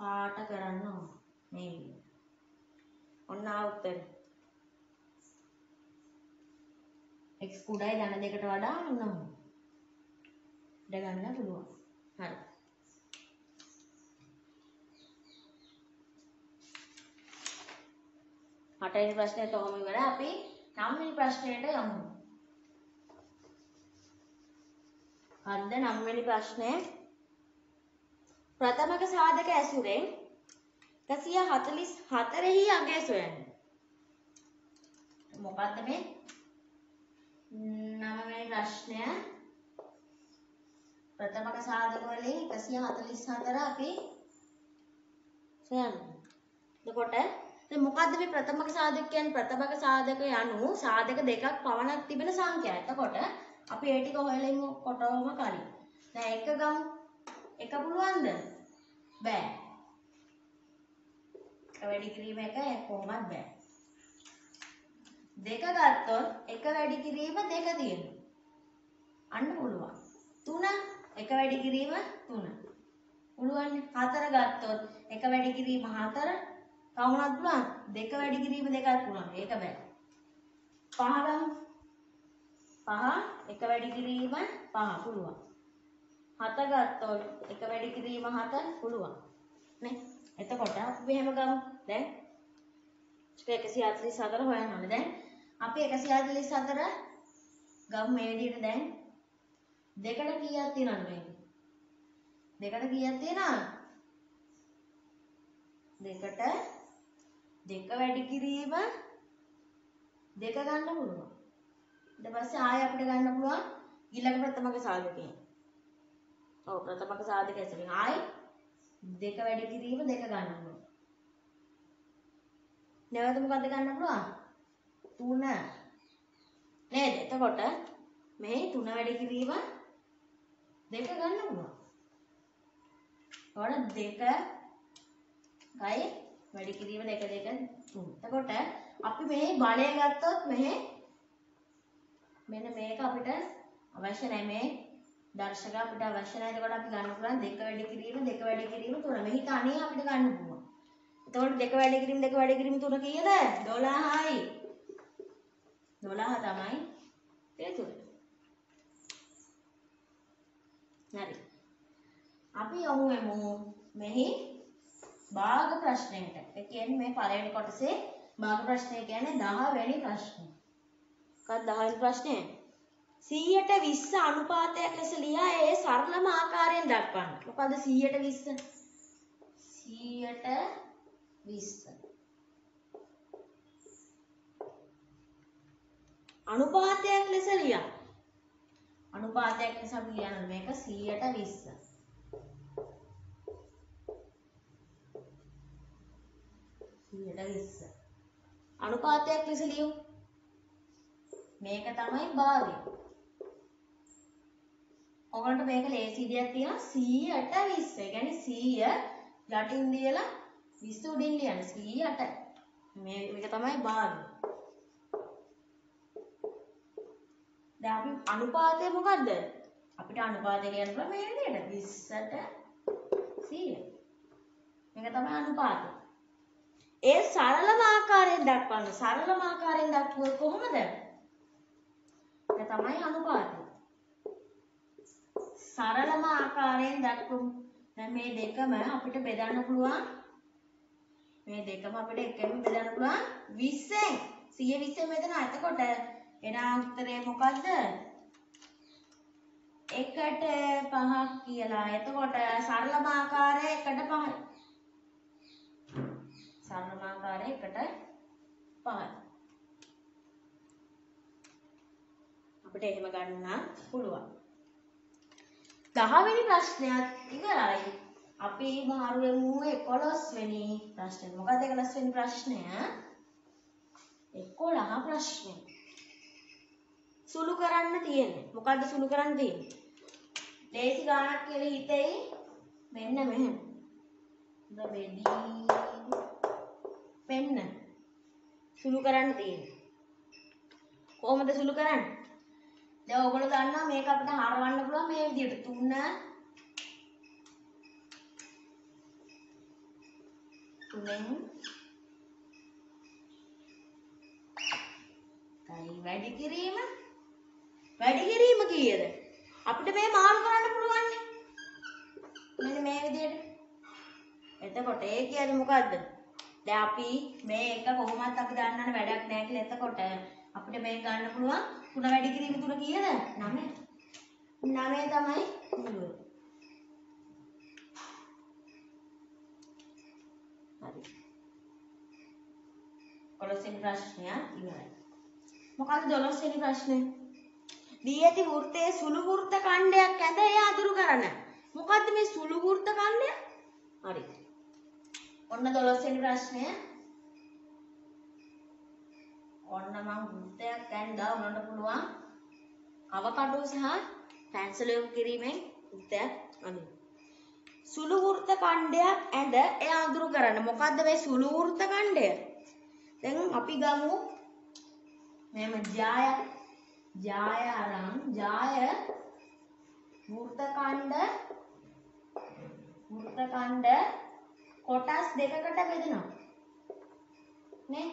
පාට කරන්න ඕන. මේ විදිහට. ඔන්න ආ උත්තරේ. x කුඩායි ධන දෙකට වඩා ඔන්න ඉඩ ගන්න පුළුවන්. හරි. හටවෙනි ප්‍රශ්නයත් ඔහොම ඉවරයි. අපි නවවෙනි ප්‍රශ්නයට යමු. හරිද නවවෙනි ප්‍රශ්නය ප්‍රථමක සාධක ඇසුරෙන් 144 හි අගය සොයන්න. මොකද්ද මේ? නවවෙනි ප්‍රශ්නය ප්‍රථමක සාධක වලින් 144 අපි සොයන්න. එතකොට දැන් මොකද්ද මේ ප්‍රථමක සාධක කියන්නේ? ප්‍රථමක සාධක යනු සාධක දෙකක් පමණක් තිබෙන සංඛ්‍යා. එතකොට අපි ඒ ටික හොයලා ඉමු කොටවම කලින්. දැන් එක ගමු. එක පුළුවන්ද? බෑ. එක වැඩි කිරීම එක කොහොමත් බෑ. දෙක ගත්තොත් එක වැඩි කිරීම දෙක තියෙනවා. අන්න පුළුවන්. තුන එක වැඩි කිරීම 3. පුළුවන්. 4 ගත්තොත් එක වැඩි කිරීම 4. කවුරුත් පුළුවන්. දෙක වැඩි කිරීම දෙකක් පුළුවන්. ඒක බෑ. පහ ගමු. පහ එක වැඩි කිරීම පහ පුළුවන්. 7 ගත්තොත් එක වැඩි කිරීම 7 පුළුවන්. නේ? එතකොට අපි මෙහෙම ගමු. දැන් 144 හොයන්න ඕනේ. දැන් අපි 144 ගමු මේ විදිහට දැන් දෙකට කීයක් තියෙනවද මේක? දෙකට කීයක් තියෙනවද? දෙකට දෙක වැඩි කිරීම දෙක ගන්න පුළුවන්. ඊට පස්සේ ආයෙ අපිට ගන්න පුළුවන් ඊළඟ ප්‍රථමක සාධකයෙන්. ඔව් ප්‍රථමක සාධකය ඇතුලෙන් ආයෙ දෙක වැඩි කිරීම දෙක ගන්න පුළුවන්. නැවත මොකද්ද ගන්න පුළුවන්? 3 නේද? එතකොට මේ 3 වැඩි කිරීම දෙක ගන්න පුළුවන්. එතකොට දෙක ගයි වැඩි කිරීම දෙක දෙක තුන. එතකොට අපි මේ බලය ගත්තොත් මෙහි මෙන්න මේක අපිට අවශ්‍ය නැහැ මේ දර්ශක අපිට අවශ්‍ය නැහැ. එතකොට අපි ගන්න පුළුවන් දෙක වැඩි කිරීම දෙක වැඩි කිරීම තුන. මෙහි තනිය අපිට ගන්න පුළුවන්. එතකොට දෙක වැඩි කිරීම දෙක වැඩි කිරීම තුන කීයද? 12යි. 12 තමයි ඒ තුන. හරි. අපි යමු එමු මෙහි භාග ප්‍රශ්නයට. ඒ කියන්නේ මේ පළවෙනි කොටසේ භාග ප්‍රශ්නය කියන්නේ 10 වෙනි ප්‍රශ්නය. මොකක්ද 10 වෙනි ප්‍රශ්නය? 100ට 20 අනුපාතයක් ලෙස ලියා ඒ සරලම ආකාරයෙන් දක්වන්න. මොකද්ද 100ට 20? 100ට 20. අනුපාතයක් ලෙස ලියා. අනුපාතයක් ලෙස අපි ලියනවා මේක 100ට 20. සියයට විස්ස. අනුපාතයක් ලෙස ලියමු. මේක තමයි භාගය. ඔයගොල්ලන්ට මේක ලේසි විදියක් තියෙනවා 100ට 20. ඒ කියන්නේ 100 යටින් දීලා 20 උඩින් ලියන්න 100ට. මේ මේක තමයි භාගය. දැන් අපි අනුපාතය මොකද්ද? අපිට අනුපාතය කියන්න පුළුවන් මේ විදිහට 20ට 100. මේක තමයි අනුපාතය. ඒ සරලම ආකාරයෙන් දක්වන්න. සරලම ආකාරයෙන් දක්වුවේ කොහොමද? ඒක තමයි අනුපාතය. සරලම ආකාරයෙන් දක්වමු. දැන් මේ දෙකම අපිට බෙදන්න පුළුවන්. මේ දෙකම අපිට එකම බෙදන්න පුළුවන් 20ෙන්. 120 මෙතන. එතකොට එන උත්තරේ මොකද්ද? එකට පහක් කියලා. එතකොට සරලම ආකාරය එකට පහයි. සරලම ආකාරය එකට පහයි. අපිට එහෙම ගන්න පුළුවන්. 10 වෙනි ප්‍රශ්නයත් ඉවරයි. අපි මාරු වෙමු 11 වෙනි ප්‍රශ්නේ. මොකක්ද 11 වෙනි ප්‍රශ්නය? 11 ප්‍රශ්නය. සුළු කරන්න තියෙන්නේ. මොකද්ද සුළු කරන්න තියෙන්නේ? ලේසි ගානක් කියලා හිතෙයි. මෙන්න මෙහෙම. ද බෙඩි මෙන්න. සුළු කරන්න තියෙන්නේ. කොහොමද සුළු කරන්නේ? දැන් ඔයගොල්ලෝ දන්නවා මේක අපිට හරවන්න පුළුවන් මේ විදිහට 3 තුනෙන්. කයි වැඩි කිරීම. වැඩි කිරීම කීයද? අපිට මේ මාරු කරන්න පුළුවන් මෙන්න මේ විදිහට එතකොට ඒ කියන්නේ මොකද්ද? දැන් අපි මේ එක කොහොමත් අපි දන්නවනේ වැඩක් නැහැ කියලා. එතකොට අපිට මේක ගන්න පුළුවන් තුන වැඩි කිරීම තුන කීයද? 9 9 තමයි නියුව හරි. 11 වෙනි ප්‍රශ්නය ඉවරයි. මොකද්ද 12 වෙනි ප්‍රශ්නේ දී ඇති වෘත්තයේ සුළු වෘත්ත ඛණ්ඩයක් ඇද එය අතුරු කරන. මොකද්ද මේ සුළු වෘත්ත ඛණ්ඩය? හරි. ඔන්න 12 වෙනි ප්‍රශ්නය ඔන්න මම වෘත්තයක් ඇඳා උනන්න පුළුවන් අවකටුව සහ පැන්සල යොමු කිරීමෙන් වෘත්තයක් අඳින්න. සුළු වෘත්ත ඛණ්ඩයක් ඇඳ එය අඳුරු කරන්න. මොකද්ද මේ සුළු වෘත්ත ඛණ්ඩය? දැන් අපි ගමු මෙහෙම ජාය ජාය අරන් ජාය වෘත්ත ඛණ්ඩ වෘත්ත ඛණ්ඩ කොටස් දෙකකට බෙදෙනවා. නේ?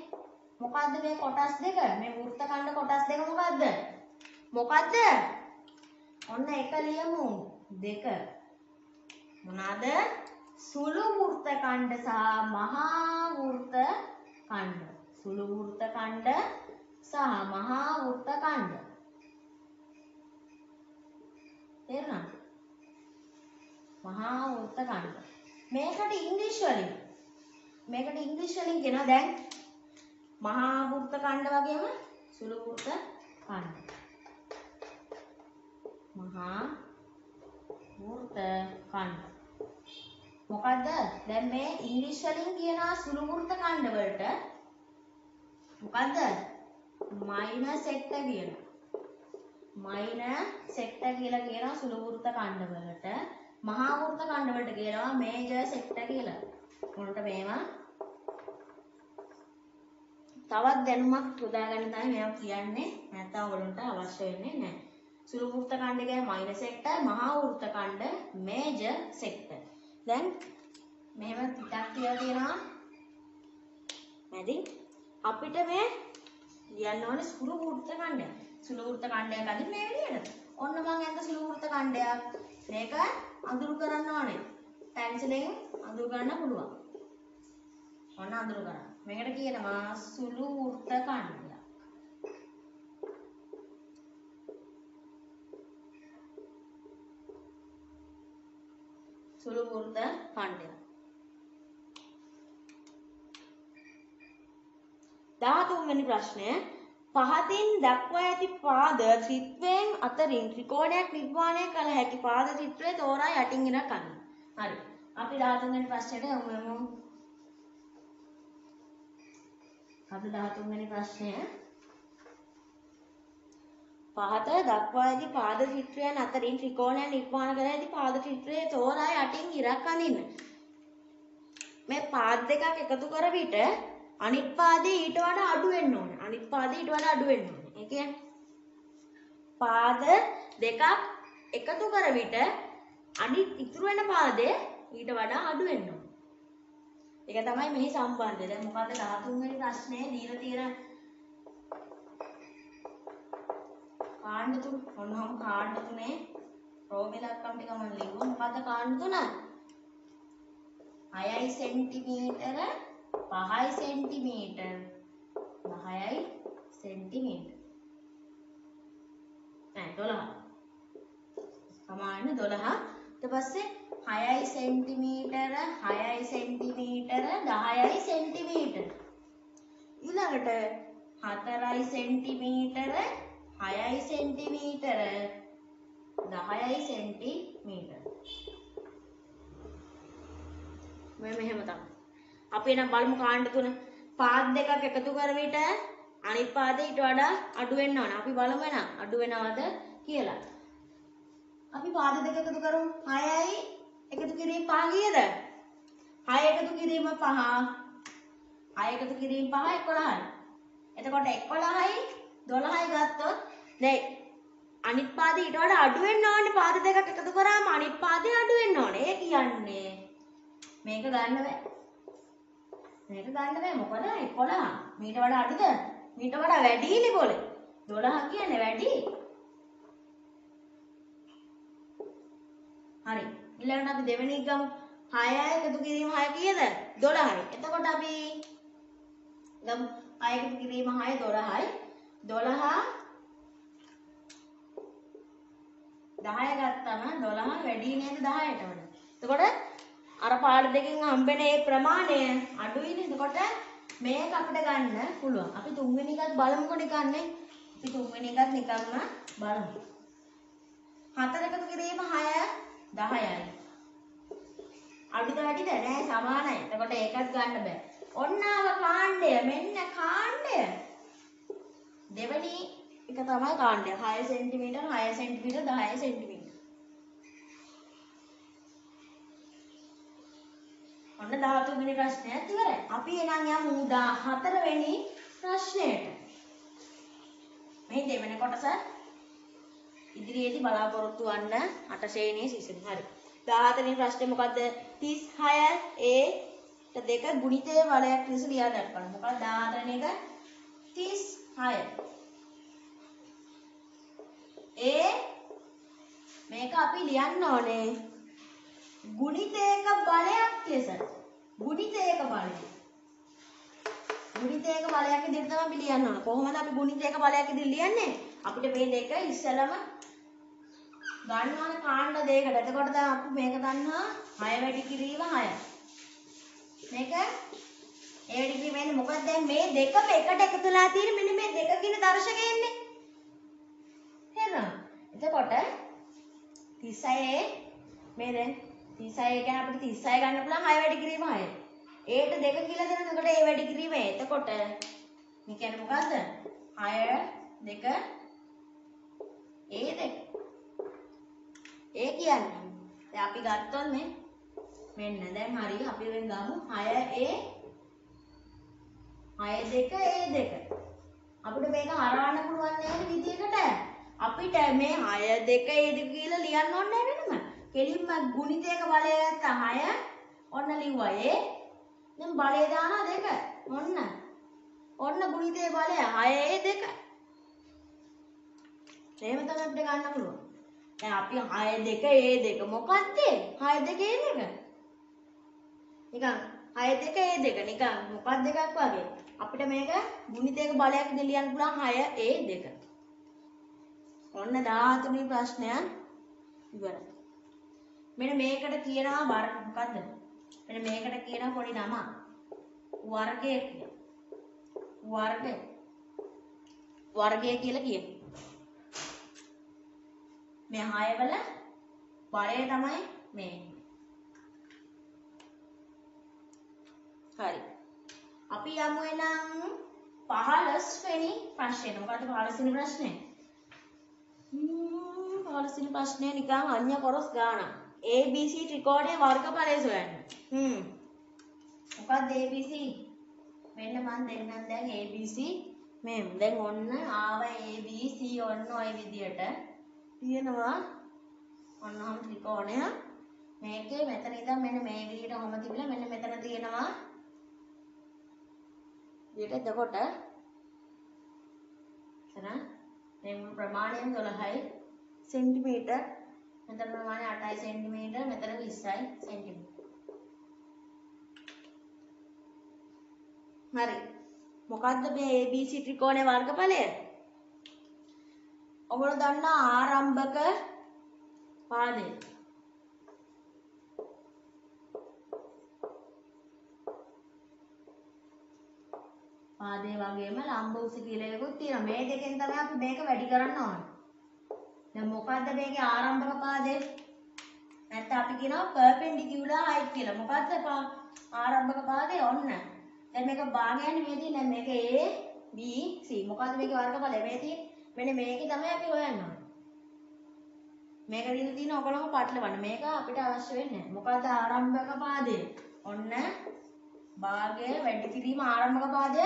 මොකද්ද මේ කොටස් දෙක? මේ වෘත්ත ඛණ්ඩ කොටස් දෙක මොකද්ද? මොකද්ද? ඔන්න එක ලියමු. දෙක. මොනවාද? සුළු වෘත්ත ඛණ්ඩ සහ මහා වෘත්ත ඛණ්ඩ. සුළු වෘත්ත ඛණ්ඩ සහ මහා වෘත්ත ඛණ්ඩ. තේරුණාද? මහා වෘත්ත ඛණ්ඩ. මේකට ඉංග්‍රීසි වලින් මේකට ඉංග්‍රීසි වලින් කියනවා දැන් මහා වෘත්ත ඛණ්ඩ වගේම සුළු වෘත්ත ඛණ්ඩ. මහා වෘත්ත ඛණ්ඩ. මොකද්ද? දැන් මේ ඉංග්‍රීසි වලින් කියන සුළු වෘත්ත ඛණ්ඩ වලට මොකද්ද? මයිනස් එක කියනවා. මයිනස් සෙක්ටර් කියලා කියනවා සුළු වෘත්ත ඛණ්ඩ වලට. මහා වෘත්ත ඛණ්ඩ වලට කියනවා මේජර් සෙක්ටර් කියලා. උන්ට මේවා තවත් දැනුමක් යොදාගන්න තමයි මේවා කියන්නේ. නැත්නම් ඔයගොල්ලන්ට අවශ්‍ය වෙන්නේ නැහැ. සුළු වෘත්ත ඛණ්ඩ කියන්නේ මයිනස් සෙක්ටර්, මහා වෘත්ත ඛණ්ඩ මේජර් සෙක්ටර්. දැන් මෙහෙම පිටක් කියලා තියෙනවා. මැදින් අපිට මේ ලියන්න ඕනේ සුළු වෘත්ත ඛණ්ඩයක්. සුළු වෘත්ත ඛණ්ඩයක් අදින් මේ විදිහට. ඔන්න මම ඇඳ සුළු වෘත්ත ඛණ්ඩයක්. මේක අඳුරු කරන්න ඕනේ. පැන්සලෙන් අඳුරු ගන්න පුළුවන්. ඔන්න අඳුරු කරා. මේකට කියනවා සුළු වෘත්ත ඛණ්ඩයක්. සුළු වෘත්ත ඛණ්ඩයක්. 13 වෙනි ප්‍රශ්නය පහතින් දක්වා ඇති පාද ත්‍රිත්වයෙන් අතරින් ත්‍රිකෝණයක් නිර්මාණය කළ හැකි පාද ත්‍රිත්වය තෝරා යටින් ඉන කන්න. හරි. අපි 13 වෙනි ප්‍රශ්නෙට යමු යමු. අද 13 වෙනි ප්‍රශ්නය පහත දක්වා ඇති පාද චිත්‍රයන් අතරින් ත්‍රිකෝණයක් නිර්මාණය කර ඇති පාද චිත්‍රය තෝරා යටින් ඉරක් අඳින්න. මේ පාද දෙකක් එකතු කර විට අනිත් පාදේ ඊට වඩා අඩු වෙන්න ඕනේ. අනිත් පාදේ ඊට වඩා අඩු වෙන්න ඕනේ. ඒ කියන්නේ පාද දෙකක් එකතු කර විට අනිත් ඉතුරු වෙන පාදය ඊට වඩා අඩු වෙන්න ඕනේ. ඒක තමයි මෙහි සම්බන්ධය. දැන් මොකද්ද 13 වෙනි ප්‍රශ්නේ දීලා තියෙන කාණ්ඩ තුන ඔන්නම කාණ්ඩ තුනේ රෝමිලක්කම් ටික මම ලිව්වා. මොකද්ද කාණ්ඩ තුන? 6යි සෙන්ටිමීටර 5යි සෙන්ටිමීටර 10යි සෙන්ටිමීටර නෑ 12 සමාන 12 ඊට පස්සේ 6යි සෙන්ටිමීටර 6යි සෙන්ටිමීටර 10යි සෙන්ටිමීටර ඊළඟට 4යි සෙන්ටිමීටර 6යි සෙන්ටිමීටර 10යි සෙන්ටිමීටර මේ මෙහෙම තමයි. අපි එනම් බලමු කාණ්ඩ තුන. පාද දෙකක් එකතු කර විට අනිත් පාදේ ඊට වඩා අඩු වෙන්න ඕන. අපි බලමු එනම් අඩු වෙනවද කියලා. අපි පාද දෙක එකතු කරමු. 6යි එකතු කිරීම 5 කීයද? 6 එකතු කිරීම 5. 6 එකතු කිරීම 5 11යි. එතකොට 11යි 12යි ගත්තොත් දැන් අනිත් පාදේ ඊට වඩා අඩු වෙන්න ඕනේ පාද දෙකක් එකතු කරාම අනිත් පාදේ අඩු වෙන්න ඕනේ. ඒ කියන්නේ මේක ගන්න බෑ. මේක ගන්න බෑ මොකද 11 මීට වඩා අඩුද? මීට වඩා වැඩිනේ බෝලේ. 12 කියන්නේ වැඩි. හරි. ඊළඟට අපි දෙවෙනි එක ගමු. 6 එකතු කිරීම 6 කීයද? 12යි. එතකොට අපි ගමු 6 එකතු කිරීම 6 12යි. 12 10 ගත්තම 12 වැඩි නේද 10ට වඩා. එතකොට අර පාඩ දෙකෙන් හම්බෙන ඒ ප්‍රමාණය අඩුයිනේ. එතකොට මේක අපිට ගන්න පුළුවන්. අපි තුන්වෙනි එකත් බලමුකෝ නිකන්නේ. අපි තුන්වෙනි එකත් නිකම්ම බලමු. හතර එකතු කිරීම 6 10යි. අඩුද වැඩිද? නෑ සමානයි. එතකොට ඒකත් ගන්න බෑ. ඔන්නාව කාණ්ඩය මෙන්න කාණ්ඩය. දෙවෙනි එක තමයි කාණ්ඩය. 6 සෙන්ටිමීටර් 6 සෙන්ටිමීටර් 10 සෙන්ටිමීටර්. ඔන්න 13 වෙනි ප්‍රශ්නයත් ඉවරයි. අපි එනම් යමු 14 වෙනි ප්‍රශ්නයට. මේ දෙවෙනි කොටස ඉදිරියේදී බලාපොරොත්තු වන්න අට ශ්‍රේණියේ සිසුන්. හරි. 14 වෙනි ප්‍රශ්නේ මොකද්ද? 36 a ට දෙක ගුණිතයේ වලයක් ලෙස ලියා දක්වන්න. මොකක්ද 14 වෙනි එක? 36. ඒ මේක අපි ලියන්න ඕනේ ගුණිතයක බලයක් ලෙස ගුණිතයක බලය ගුණිතයක බලයක් විදිහට තමයි අපි ලියන්න ඕන කොහොමද අපි ගුණිතයක බලයක් විදිහට ලියන්නේ අපිට මේ දෙක ඉස්සලම ගන්න ඕන කාණ්ඩ දෙයකට එතකොට දැන් අපි මේක ගන්නවා 6 වැඩි කිරීම 6 මේක ඒ වැඩි කිරීම එන්නේ මොකද දැන් මේ දෙකම එකට එකතුලා තියෙන මෙන්න මේ දෙක කියන දර්ශකය එන්නේ තේරුණා එතකොට 36 මේ දැන් 36 කියන්නේ අපිට 36 ගන්න පුළුවන් 6 වැඩි කිරීම 6. ඒට දෙක කියලා දෙනවා. එතකොට ඒ වැඩි කිරීම එතකොට මේ කියන්නේ මොකද්ද? 6 2 ඒ දෙක. ඒ කියන්නේ. දැන් අපි ගත්තොත් මේ මෙන්න දැන් හරි අපි වෙන ගමු. 6 ඒ 6 2 ඒ දෙක. අපිට මේක හරවන්න පුළුවන් නේද විදියකට? අපිට මේ 6 2 ඒ දෙක කියලා ලියන්න ඕනේ වෙනම. කෙලින්ම ගුණිතයක බලය ගත්තා 6 ඔන්න ලිව්වා ඒ දැන් බලය දානවා දෙක. ඔන්න. ඔන්න ගුණිතයේ බලය 6 ඒ දෙක. එහෙම තමයි අපිට ගන්න පුළුවන්. දැන් අපි 6 දෙක ඒ දෙක මොකක්ද 6 දෙක ඒ දෙක නිකන් 6 දෙක ඒ දෙක නිකන් මොකක් දෙකක් වගේ අපිට මේක ගුණිතයක බලයක් විදිහට ලියන්න පුළුවන් 6 ඒ දෙක ඔන්න 13 වෙනි ප්‍රශ්නය ඉවරයි මෙන්න මේකට කියනවා වර්ග මොකද්ද? මෙන්න මේකට කියනවා පොඩි නමක්. වර්ගය කියලා. වර්ගය. වර්ගය කියලා කියනවා. මේ හයවල බලය තමයි මේ. හරි. අපි යමු එනම් 15 වෙනි ප්‍රශ්නෙට. මොකද්ද 15 වෙනි ප්‍රශ්නේ? හ්ම් 15 වෙනි ප්‍රශ්නේ නිකන් අඤ්ඤ කොරස් ගානක්. ABC ත්‍රිකෝණයේ වර්ගඵලය සොයන්න. හ්ම්. මොකක්ද ABC මෙන්න මම දෙන්නම් දැන් ABC මෙම් දැන් ඔන්න ආව ABC ඔන්න ඔය විදියට තියෙනවා. ඔන්න ඔහම ත්‍රිකෝණය මේකේ මෙතන ඉඳන් මෙන්න මේ විදියට ඔහම තිබිලා මෙන්න මෙතන තියෙනවා. විදියට එතකොට එතන මේ මුළු ප්‍රමාණයම 12යි සෙන්ටිමීටර්. මෙතන ප්‍රමාණය 8යි සෙන්ටිමීටර්. මෙතන 20යි සෙන්ටිමීටර්. හරි. මොකද්ද මේ ABC ත්‍රිකෝණයේ වර්ගඵලය? ඔයගොල්ලෝ දන්නා ආරම්භක පාදය. පාදේ වගේම ලම්බ උස කියලා එකකුත් තියෙනවා. මේ දෙකෙන් තමයි අපි මේක වැඩි කරන්න ඕනේ. දැන් මොකද්ද මේකේ ආරම්භක පාදය? නැත්නම් අපි කියනවා perpendicular height කියලා. මොකද්ද ආරම්භක පාදය? ඔන්න. දැන් මේක භාගයන්නේ මේ තියෙන මේක A B C. මොකද්ද මේකේ වර්ගඵලය? මේ තියෙන්නේ. මෙන්න මේකේ තමයි අපි හොයන්න ඕනේ. මේක දින තියෙන ඔයගොල්ලෝම පටලවන්න. මේක අපිට අවශ්‍ය වෙන්නේ නැහැ. මොකද්ද ආරම්භක පාදය? ඔන්න භාගය වැඩි කිරීම ආරම්භක පාදය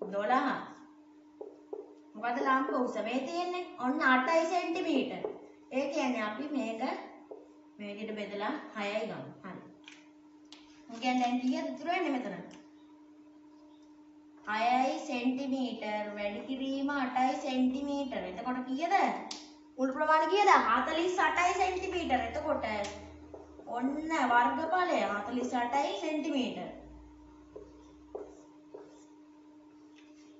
12. මොකද ලම්බ උස මේ තියෙන්නේ ඔන්න 8 සෙන්ටිමීටර්. ඒ කියන්නේ අපි මේක මේ විදිහට බෙදලා 6යි ගමු. හරි. ඒ කියන්නේ දැන් කීයද ඉතුරු වෙන්නේ මෙතන? 6යි සෙන්ටිමීටර් වැඩි කිරීම 8යි සෙන්ටිමීටර්. එතකොට කීයද? මුළු ප්‍රමාණය කීයද? 48යි සෙන්ටිමීටර්. එතකොට ඔන්න වර්ගඵලය 48යි සෙන්ටිමීටර්.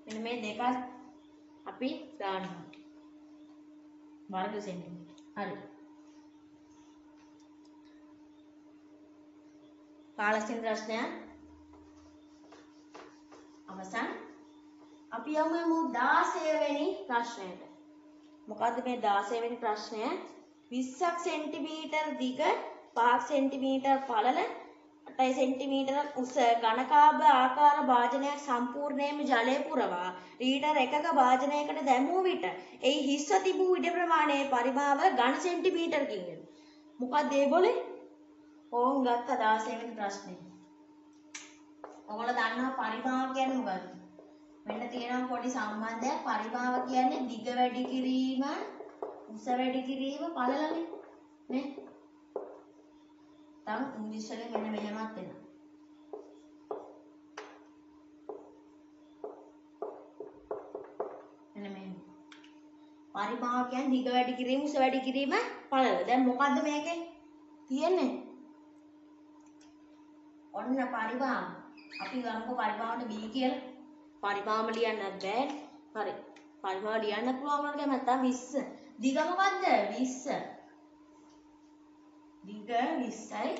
මෙන්න මේ දෙකත් අපි දානවා. වර්ග සෙන්ටිමීටර්. හරි. කාලසින් ප්‍රශ්නය අවසන්. අපි යමු යමු 16 වෙනි ප්‍රශ්නයට. මොකද්ද මේ 16 වෙනි ප්‍රශ්නය? 20ක් සෙන්ටිමීටර් දිග 5ක් සෙන්ටිමීටර් පළල 8 සෙන්ටිමීටර උස ඝනකාභ ආකාර භාජනයක් සම්පූර්ණයෙන්ම ජලය පුරවා ලීටර් එකක භාජනයකට දැමූ විට එහි හිස්ව තිබූ ඉඩ ප්‍රමාණයේ පරිමාව ඝන සෙන්ටිමීටරකින් වෙන. මොකක්ද ඒ બોලේ? ඕන් ගත්ත 16 වෙනි ප්‍රශ්නේ. ඔයගොල්ලෝ දන්නවා පරිමාව කියන්නේ මොකක්ද? මෙන්න තියෙනවා පොඩි සම්බන්ධයක් පරිමාව කියන්නේ දිග වැඩි කිරීම උස වැඩි කිරීම පළලනේ නේ තම ඉංග්‍රීසි වලින් මෙන්න මෙහෙමත් එනවා. මෙන්න මෙහෙම. පරිමාව කියන්නේ දිග වැඩි කිරීම උස වැඩි කිරීම පළල. දැන් මොකද්ද මේකේ තියෙන්නේ? ඔන්න පරිමාව. අපි ගමුකෝ පරිමාවට B කියලා. පරිමාව ලියන්නත් බෑ. හරි. පරිමාව ලියන්න පුළුවන් වුණාට නැත්නම් 20. දිග මොකද්ද? 20. දිග 20යි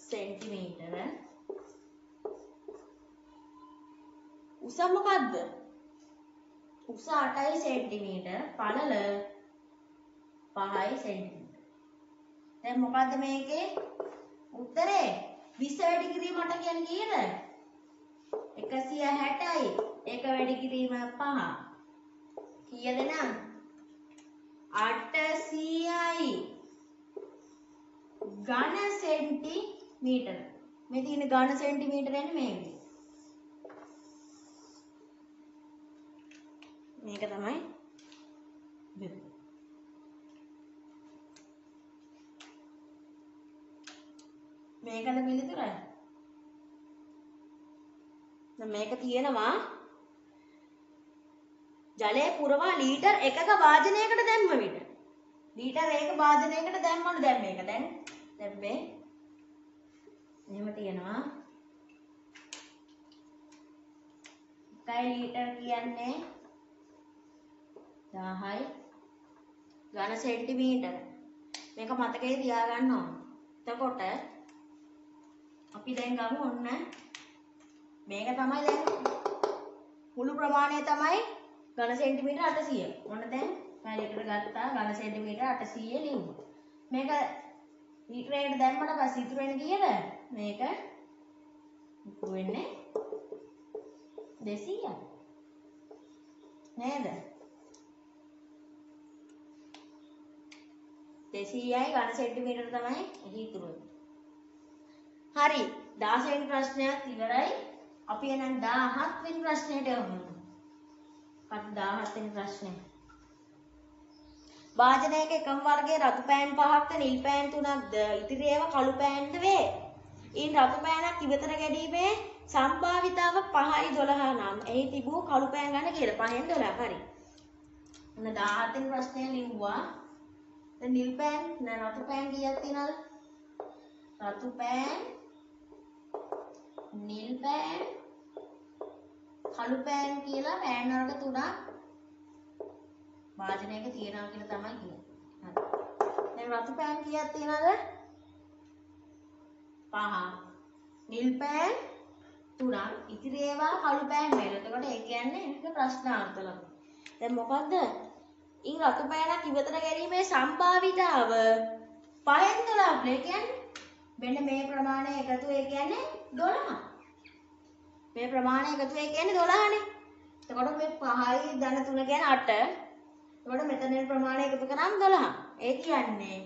සෙන්ටිමීටර උස මොකද්ද උස 8යි සෙන්ටිමීටර පළල 5යි සෙන්ටිමීටර දැන් මොකද්ද මේකේ උත්තරේ 20 වැඩි කිරීම 8 කියන්නේ කීයද 160යි ඒක වැඩි කිරීම 5 කීයද නම් 800යි ඝන සෙන්ටිමීටර. මේ තියෙන ඝන සෙන්ටිමීටර එන්නේ මේ විදිහට. මේක තමයි බෙද. මේකද පිළිතුර? දැන් මේක තියෙනවා ජලය පුරවා ලීටර් එකක වාජනයකට දැම්ම විට. ලීටර් එක වාජනයකට දැම්මලු දැන් මේක. දැන් දැම්මේ. එහෙම තියෙනවා. එකයි ලීටර් කියන්නේ 1000යි ඝන සෙන්ටිමීටර. මේක මතකයේ තියාගන්න ඕන. එතකොට අපි දැන් ගමු ඔන්න මේක තමයි දැන් මුළු ප්‍රමාණය තමයි ඝන සෙන්ටිමීටර 800. ඔන්න දැන් පැය ලීටර ගත්තා ඝන සෙන්ටිමීටර 800 ලියුවා. මේක ලීටරයකට දැම්මට පස්සේ ඉතුරු වෙන්නේ කීයද? මේක ඉතුරු වෙන්නේ 200යි. නේද? 200යි ඝන සෙන්ටිමීටර තමයි එහි ඉතුරු වෙන්නේ. හරි. 16 වෙනි ප්‍රශ්නයත් ඉවරයි. අපි එහෙනම් 17 වෙනි ප්‍රශ්නයට යමු. අද 17 වෙනි ප්‍රශ්නේ. වාජනයක එකම වර්ගයේ රතු පෑන් පහක්ද නිල් පෑන් තුනක්ද ඉතිරි ඒවා කළු පෑන්ද වේ. ඉන් රතු පෑනක් ඉවතට ගැනීමේ සම්භාවිතාව 5යි 12 නම් එහි තිබූ කළු පෑන් ගන්න කියලා 5න් 12 හරි. ඔන්න 17 වෙනි ප්‍රශ්නය ලිව්වා. දැන් නිල් පෑන් නෑ රතු පෑන් කීයක් තියෙනවද? රතු පෑන් නිල් පෑන් කළු පෑන් කියලා පෑන් වර්ග තුනක් වාදනයක තියෙනවා කියලා තමයි කියන්නේ. හරි. දැන් රතු පෑන් කීයක් තියෙනවද? පහ. නිල් පෑන් තුනක්. ඉතිරි ඒවා කළු පෑන් වල. එතකොට ඒ කියන්නේ ඒක ප්‍රශ්නාර්ථ ලකුණු. දැන් මොකද්ද? ඉන් රතු පෑනක් ඉවතට ගැනීමේ සම්භාවිතාව පහෙන් 12 ඒ කියන්නේ මෙන්න මේ ප්‍රමාණය එකතු ඒ කියන්නේ 12. මේ ප්‍රමාණය එකතු ඒ කියන්නේ 12නේ. එතකොට මේ 5යි ධන 3 කියන්නේ 8. එතකොට මෙතන ප්‍රමාණය එකතු කරාම 12. ඒ කියන්නේ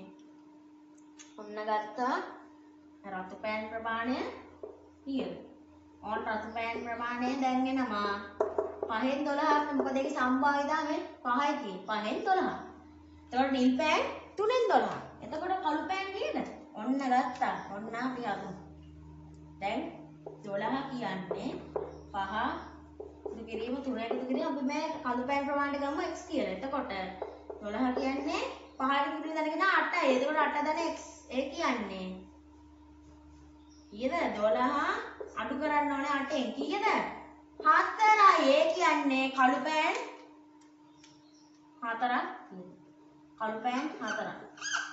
ඔන්න ගත්තා රතු පෑන් ප්‍රමාණය කීයද? ඕන් රතු පෑන් ප්‍රමාණය දැන් එනවා 5න් 12ක් මොකද ඒකේ සම්භාවිතාව මේ 5යි තියෙන්නේ 5න් 12. එතකොට නිල් පෑන් 3න් 12. එතකොට කළු පෑන් කීයද? ඔන්න ගත්තා. ඔන්න අපි අහමු. දැන් 12 කියන්නේ 5 එකතු කිරීම 3 එකතු කිරීම අපි මේ කළු පෑන් ප්‍රමාණයට ගමු x කියලා. එතකොට 12 කියන්නේ 5ට කිරීම දැනගෙන 8යි. එතකොට 8 දැන x ඒ කියන්නේ කීයද 12 අඩු කරන්න ඕනේ 8ෙන් කීයද 4යි. ඒ කියන්නේ කළු පෑන් 4ක් කළු පෑන් 4ක්.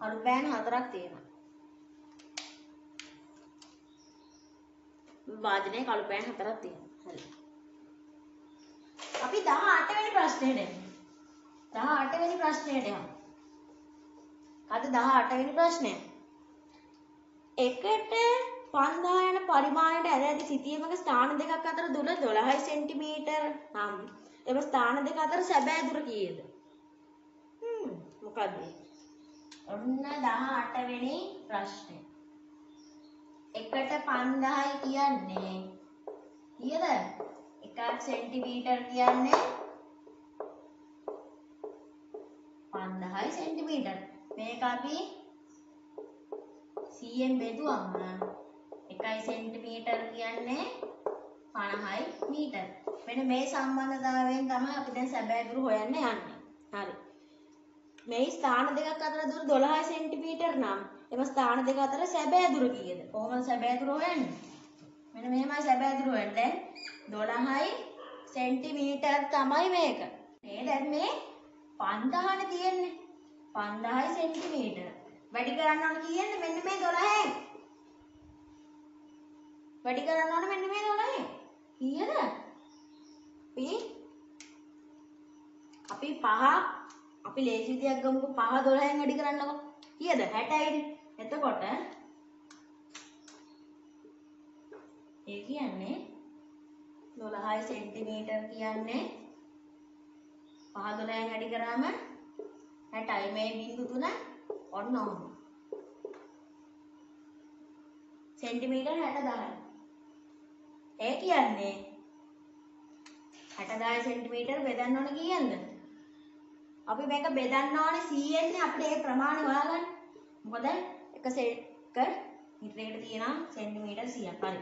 කළු පෑන් 4ක් තියෙනවා. වාදනයේ කළු පෑන් 4ක් තියෙනවා. හරි. අපි 18 වෙනි ප්‍රශ්නයට එමු. 18 වෙනි ප්‍රශ්නයට යමු. අද 18 වෙනි ප්‍රශ්නය. එකට 5000 යන පරිමාණයට ඇද ඇති සිතියමක ස්ථාන දෙකක් අතර දුර 12 සෙන්ටිමීටර නම් එම ස්ථාන දෙක අතර සැබෑ දුර කීයද? හ්ම් මොකද්ද? ඔන්න 18 වෙනි ප්‍රශ්නය. එකට 5000යි කියන්නේ කීයද? එකක් සෙන්ටිමීටර් කියන්නේ 5000යි සෙන්ටිමීටර්. මේක අපි 100ෙන් බෙදුවම 1 සෙන්ටිමීටර් කියන්නේ 50යි මීටර්. මෙන්න මේ සම්බන්ධතාවයෙන් තමයි අපි දැන් සැබෑ දුර හොයන්න යන්නේ. හරි. මේ ස්ථාන දෙකක් අතර දුර 12 සෙන්ටිමීටර් නම් එම ස්ථාන දෙක අතර සැබෑ දුර කීයද? කොහොමද සැබෑ දුර හොයන්නේ? මෙන්න මෙහෙමයි සැබෑ දුර හොයන්නේ. දැන් 12යි සෙන්ටිමීටර් තමයි මේක. මේ දැන් මේ 5000නේ තියෙන්නේ. 5000යි සෙන්ටිමීටර. වැඩි කරන්න ඕන කීයද? මෙන්න මේ 12න්. වැඩි කරන්න ඕන මෙන්න මේ 12න්. කීයද? අපි අපි 5 අපි ලේසි විදියක් ගමුකෝ 5 12න් වැඩි කරන්නකෝ. කීයද? 60යිනේ. එතකොට ඒ කියන්නේ 12 සෙන්ටිමීටර් කියන්නේ 5 12න් වැඩි කරාම 60යි මේ බිංදු තුන ඔන්න ඔහොම. සෙන්ටිමීටර් 60000යි. ඒ කියන්නේ 60000 සෙන්ටිමීටර් බෙදන්න ඕන කීයද? අපි මේක බෙදන්න ඕනේ 100 න්නේ අපිට ඒ ප්‍රමාණය හොයාගන්න. මොකද එක සෙට් මීටරයකට තියෙනවා සෙන්ටිමීටර් 100ක්. හරි.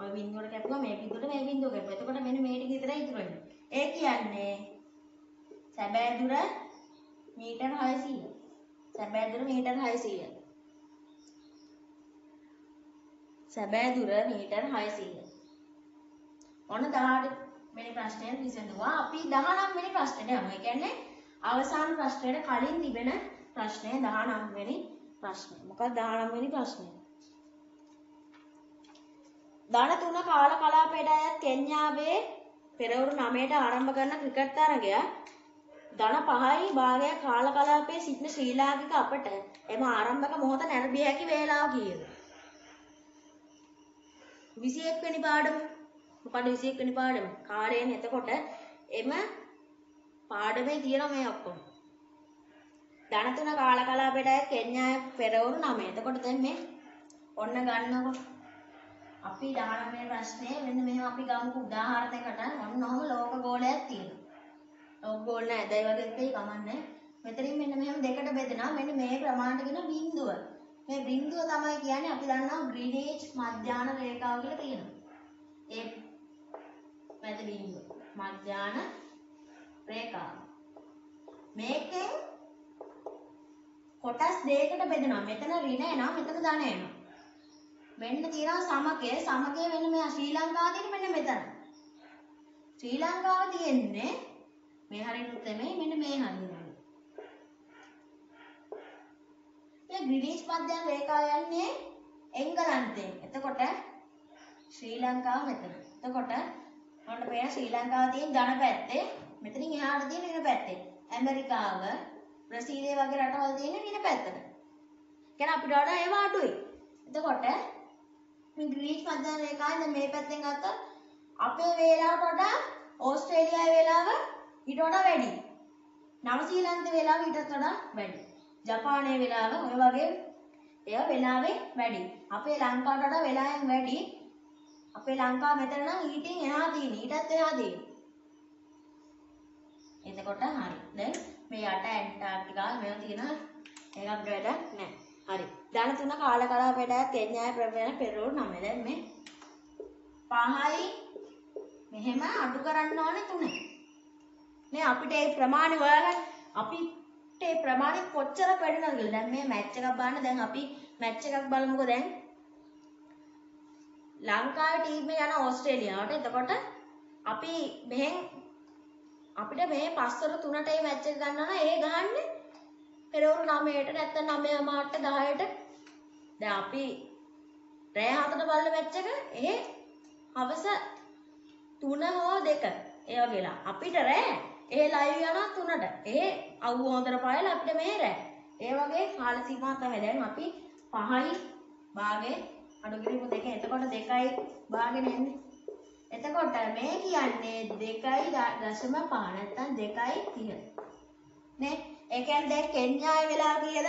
ඔය බිඳුවට කැපුවා මේ බිඳුවට මේ බිඳුව කැපුවා. එතකොට මෙන්න මේ ටික විතරයි ඉතුරු වෙන්නේ. ඒ කියන්නේ සැබෑ දුර මීටර් 600. සැබෑ දුර මීටර් 600. සැබෑ දුර මීටර් 600. ඔන්න 18 වෙනි ප්‍රශ්නය විසඳුවා. අපි 19 වෙනි ප්‍රශ්නෙට යමු. ඒ කියන්නේ අවසාන ප්‍රශ්නයට කලින් තිබෙන ප්‍රශ්නය 19 වෙනි ප්‍රශ්නය. මොකක්ද 19 වෙනි ප්‍රශ්නය? දන තුන කාල කලාපයට අයත් කෙන්යාවේ පෙරවරු 9ට ආරම්භ කරන ක්‍රිකට් තරගය ධන 5යි භාගයක් කාල කලාපයේ සිටින ශ්‍රී ලාංකික අපට එම ආරම්භක මොහොත නැරඹිය හැකි වේලාව කීයද? 21 වෙනි පාඩම. මොකද 21 වෙනි පාඩම? කාලයෙන් එතකොට එම පාඩමේ තියෙන මේ ඔක්කොම. ධන තුන කාල කලාපයට අයත් කෙන්යාවේ පෙරවරු 9. එතකොට දැන් මේ ඔන්න ගන්නකො. අපි 19 වෙනි ප්‍රශ්නේ මෙන්න මෙහෙම අපි ගමුකෝ උදාහරණයකට ඔන්න ඔහම ලෝක ගෝලයක් තියෙනවා. ලෝක ගෝල නෑ දැයි වගේ එකයි කමන්නේ. මෙතනින් මෙන්න මෙහෙම දෙකට බෙදෙනවා. මෙන්න මේ ප්‍රමාණයට කියන බිඳුව. මේ බිඳුව තමයි කියන්නේ අපි දන්නවා ග්‍රීනිච් මධ්‍යාන රේඛාව කියලා තියෙනවා. ඒ මැද බිඳුව. මධ්‍යාන රේඛාව. මේකෙන් කොටස් දෙකකට බෙදෙනවා. මෙතන ඍණ එනවා, මෙතන ධන එනවා. මෙන්න තියෙනවා සමකය. සමකය වෙන මෙයා ශ්‍රී ලංකාව තියෙන මෙන්න මෙතන. ශ්‍රී ලංකාව තියෙන්නේ මේ හරියට නෙමෙයි මෙන්න මේ හරියට. මේ ග්‍රීනිච් මධ්‍යම රේඛාව යන්නේ එංගලන්තයෙන්. එතකොට ශ්‍රී ලංකාව මෙතන. එතකොට ඔන්න පේන ශ්‍රී ලංකාව තියෙන ධන පැත්තේ මෙතනින් එහාට තියෙන ඍණ පැත්තේ. ඇමරිකාව බ්‍රසීලය වගේ රටවල් තියෙන ඍණ පැත්තට. කියන්නේ අපිට වඩා ඒවා අඩුයි. එතකොට මේ ග්‍රීස් මධ්‍යම රේඛාව දැන් මේ පැත්තෙන් ගත්තොත් අපේ වේලාවට වඩා ඕස්ට්‍රේලියාවේ වේලාව ඊට වඩා වැඩි. නවසීලන්තේ වේලාව ඊටත් වඩා වැඩි. ජපානයේ වේලාව ඔය වගේ ඒවා වෙලාවේ වැඩි. අපේ ලංකාවට වඩා වෙලාවෙන් වැඩි. අපේ ලංකාව මෙතන නම් ඊටින් එහා තියෙන. ඊටත් එහා තියෙන. එතකොට හරි. දැන් මේ යට ඇන්ටාර්ක්ටිකාව මේවා තියෙන ඒක අපිට වැඩක් නැහැ. හරි. ධන තුන කාල කලාපයට කෙන්යාවේ ප්‍රවේණ පෙරෝල් නම. දැන් මේ පහයි මෙහෙම අඩු කරන්න ඕනේ තුනේ. නේ අපිට ඒ ප්‍රමාණය හොයාගන්න අපිට ඒ ප්‍රමාණය කොච්චර වැඩිනවද කියලා. දැන් මේ මැච් එකක් බලන්න දැන් අපි මැච් එකක් බලමුකෝ දැන්. ලංකාවේ ටීම් එක යන ඕස්ට්‍රේලියාවට. එතකොට අපි මෙහෙන් අපිට මේ පස්වර 3ට මේ මැච් එක ගන්නවා නම් ඒ ගහන්නේ පෙරවරු 9ට නැත්නම් 9 මාට 10ට. දැන් අපි රෑ 4ට බලන මැච් එක ඒ හවස 3 හෝ 2 ඒ වගේලා. අපිට රෑ ඒ ලයිව් යනවා 3ට. ඒ අවු හොඳට පායලා අපිට මේ රෑ. ඒ වගේ කාල සීමා තමයි. දැන් අපි 5යි භාගේ අඩු කිරීම දෙක. එතකොට 2යි භාගෙන එන්නේ. එතකොට මේ කියන්නේ 2.5 නැත්නම් 2.30. නේ? ඒ කියන්නේ දැන් කෙන්යාවේ වෙලාව කීයද?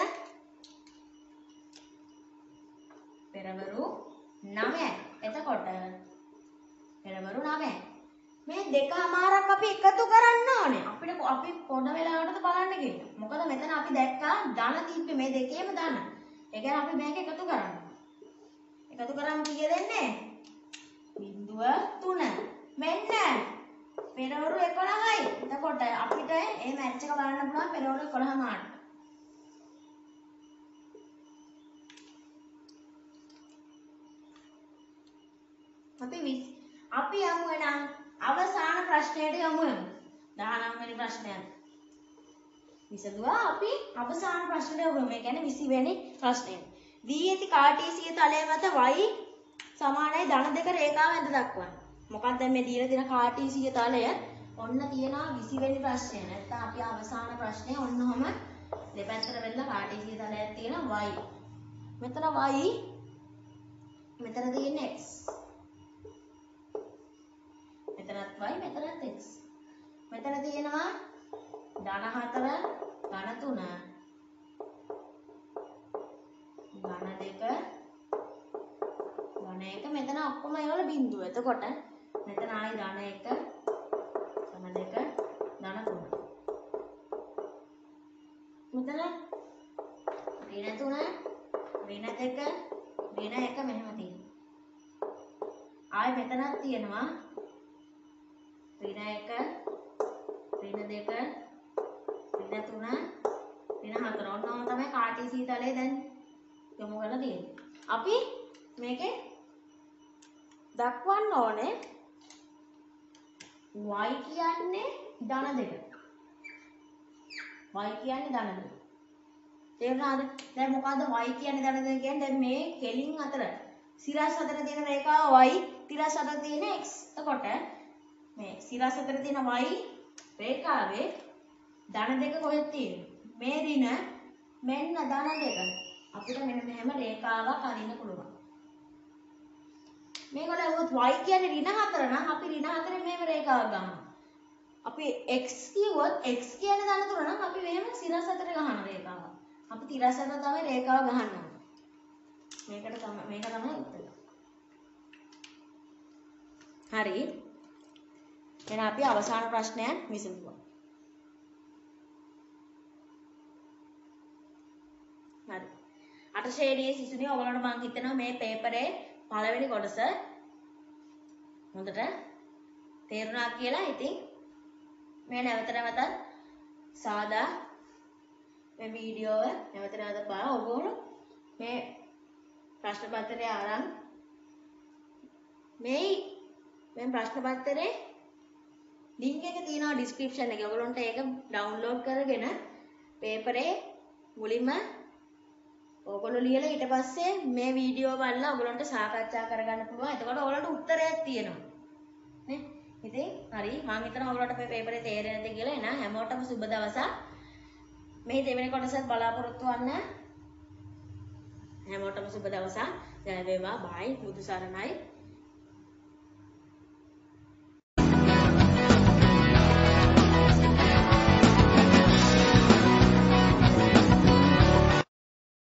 පෙරවරු 9යි. එතකොට පෙරවරු 9යි. මේ දෙකමාරක් අපි එකතු කරන්න ඕනේ. අපිට අපි පොඩ වෙලාවකටද බලන්න කියලා. මොකද මෙතන අපි දැක්කා ධන තිබ්බේ මේ දෙකේම ධන. ඒ කියන්නේ අපි මේක එකතු කරන්න. එකතු කරාම කීය දෙන්නේ? බිඳුව 3. මෙන්න පෙරවරු 11යි. එතකොට අපිට මේ මැච් එක බලන්න පුළුවන් පෙරවරු 11 මාට. අපි අපි යමු එනම් අවසාන ප්‍රශ්නයට යමු යමු. 19 වෙනි ප්‍රශ්නයට. විසඳුවා අපි අවසාන ප්‍රශ්නයට යමු. මේ කියන්නේ 20 වෙනි ප්‍රශ්නය. දී ඇති කාටීසිය තලය මත y සමානයි ධන දෙක රේඛාව ඇඳ දක්වන්න. මොකක්ද මේ දීලා දෙන කාටීසිය තලය? ඔන්න තියෙනවා 20 වෙනි ප්‍රශ්නය. නැත්නම් අපි අවසාන ප්‍රශ්නය ඔන්නෝම දෙපැත්තට වෙලා කාටීසිය තලයක් තියෙන y. මෙතන y මෙතන තියෙන්නේ x. මෙතනත් y මෙතනත් x. මෙතන තියෙනවා ධන 4 ධන 3 ධන 2 ධන 1 මෙතන ඔක්කොම ඒවල බිඳුව. එතකොට මෙතන ආයි ධන 1 ධන 2 ධන 3. මෙතන ඍණ 3 ඍණ 2 ඍණ 1 මෙහෙම තියෙනවා. ආයි මෙතනක් තියෙනවා ඍණ 1 ඍණ 2 ඍණ 3 ඍණ 4 ඔන්නෝම තමයි කාටීසී තලයේ දැන් යොමු කරලා තියෙන්නේ. අපි මේකේ දක්වන්න ඕනේ y කියන්නේ ධන දෙක. y කියන්නේ ධන දෙක. තේරුණාද? දැන් මොකද්ද y කියන්නේ ධන දෙක කියන්නේ? දැන් මේ කෙලින් අතර සිරස් අතර තියෙන රේඛාව y, තිරස් අතර තියෙන x. එතකොට මේ සිරස් අතර තියෙන y රේඛාවේ ධන දෙක කොහෙද තියෙන්නේ? මේ දින මෙන්න ධන දෙක. අපිට මෙන්න මෙහෙම රේඛාවක් අරින්න පුළුවන්. මේකට වුත් y කියන්නේ ඍණ 4 නම් අපි ඍණ 4 මෙහෙම රේඛාවක් ගන්නවා. අපි x කිව්වොත් x කියන්නේ ධන 3 නම් අපි මෙහෙම සිරස් අතර ගහන රේඛාවක්. අපි තිරස් අතර තමයි රේඛාව ගහන්න ඕනේ. මේකට තමයි මේක තමයි උත්තර. හරි. එහෙනම් අපි අවසාන ප්‍රශ්නය විසඳුවා. හරි. අට ශ්‍රේණියේ සිසුනේ ඔයගලන්ට මම හිතනවා මේ පේපරේ පළවෙනි කොටස හොඳට තේරුණා කියලා. ඉතින් මේ නැවත නැවතත් සාදා මේ වීඩියෝව නැවත නැවත බලලා ඔයගොල්ලෝ මේ ප්‍රශ්න පත්‍රය අරන් මේ මේ ප්‍රශ්න පත්‍රේ ලින්ක් එක තියෙනවා ඩිස්ක්‍රිප්ෂන් එකේ. ඔයගොල්ලන්ට ඒක ඩවුන්ලෝඩ් කරගෙන පේපරේ මුලින්ම ඕගොල්ලෝ ලියලා ඊට පස්සේ මේ වීඩියෝ බලලා ඔයගොල්ලන්ට සාකච්ඡා කරගන්න පුළුවන්. එතකොට ඔයගොල්ලන්ට උත්තරයක් තියෙනවා. නේ? ඉතින් හරි මම හිතනවා ඔයගොල්ලන්ට මේ පේපරේ තේරෙන්නේ නැති කියලා. එහෙනම් හැමෝටම සුබ දවසක්. මේ දෙවෙනි කොටසත් බලාපොරොත්තු වන්න. හැමෝටම සුබ දවසක්. ජය වේවා. බයි. බුදු සරණයි.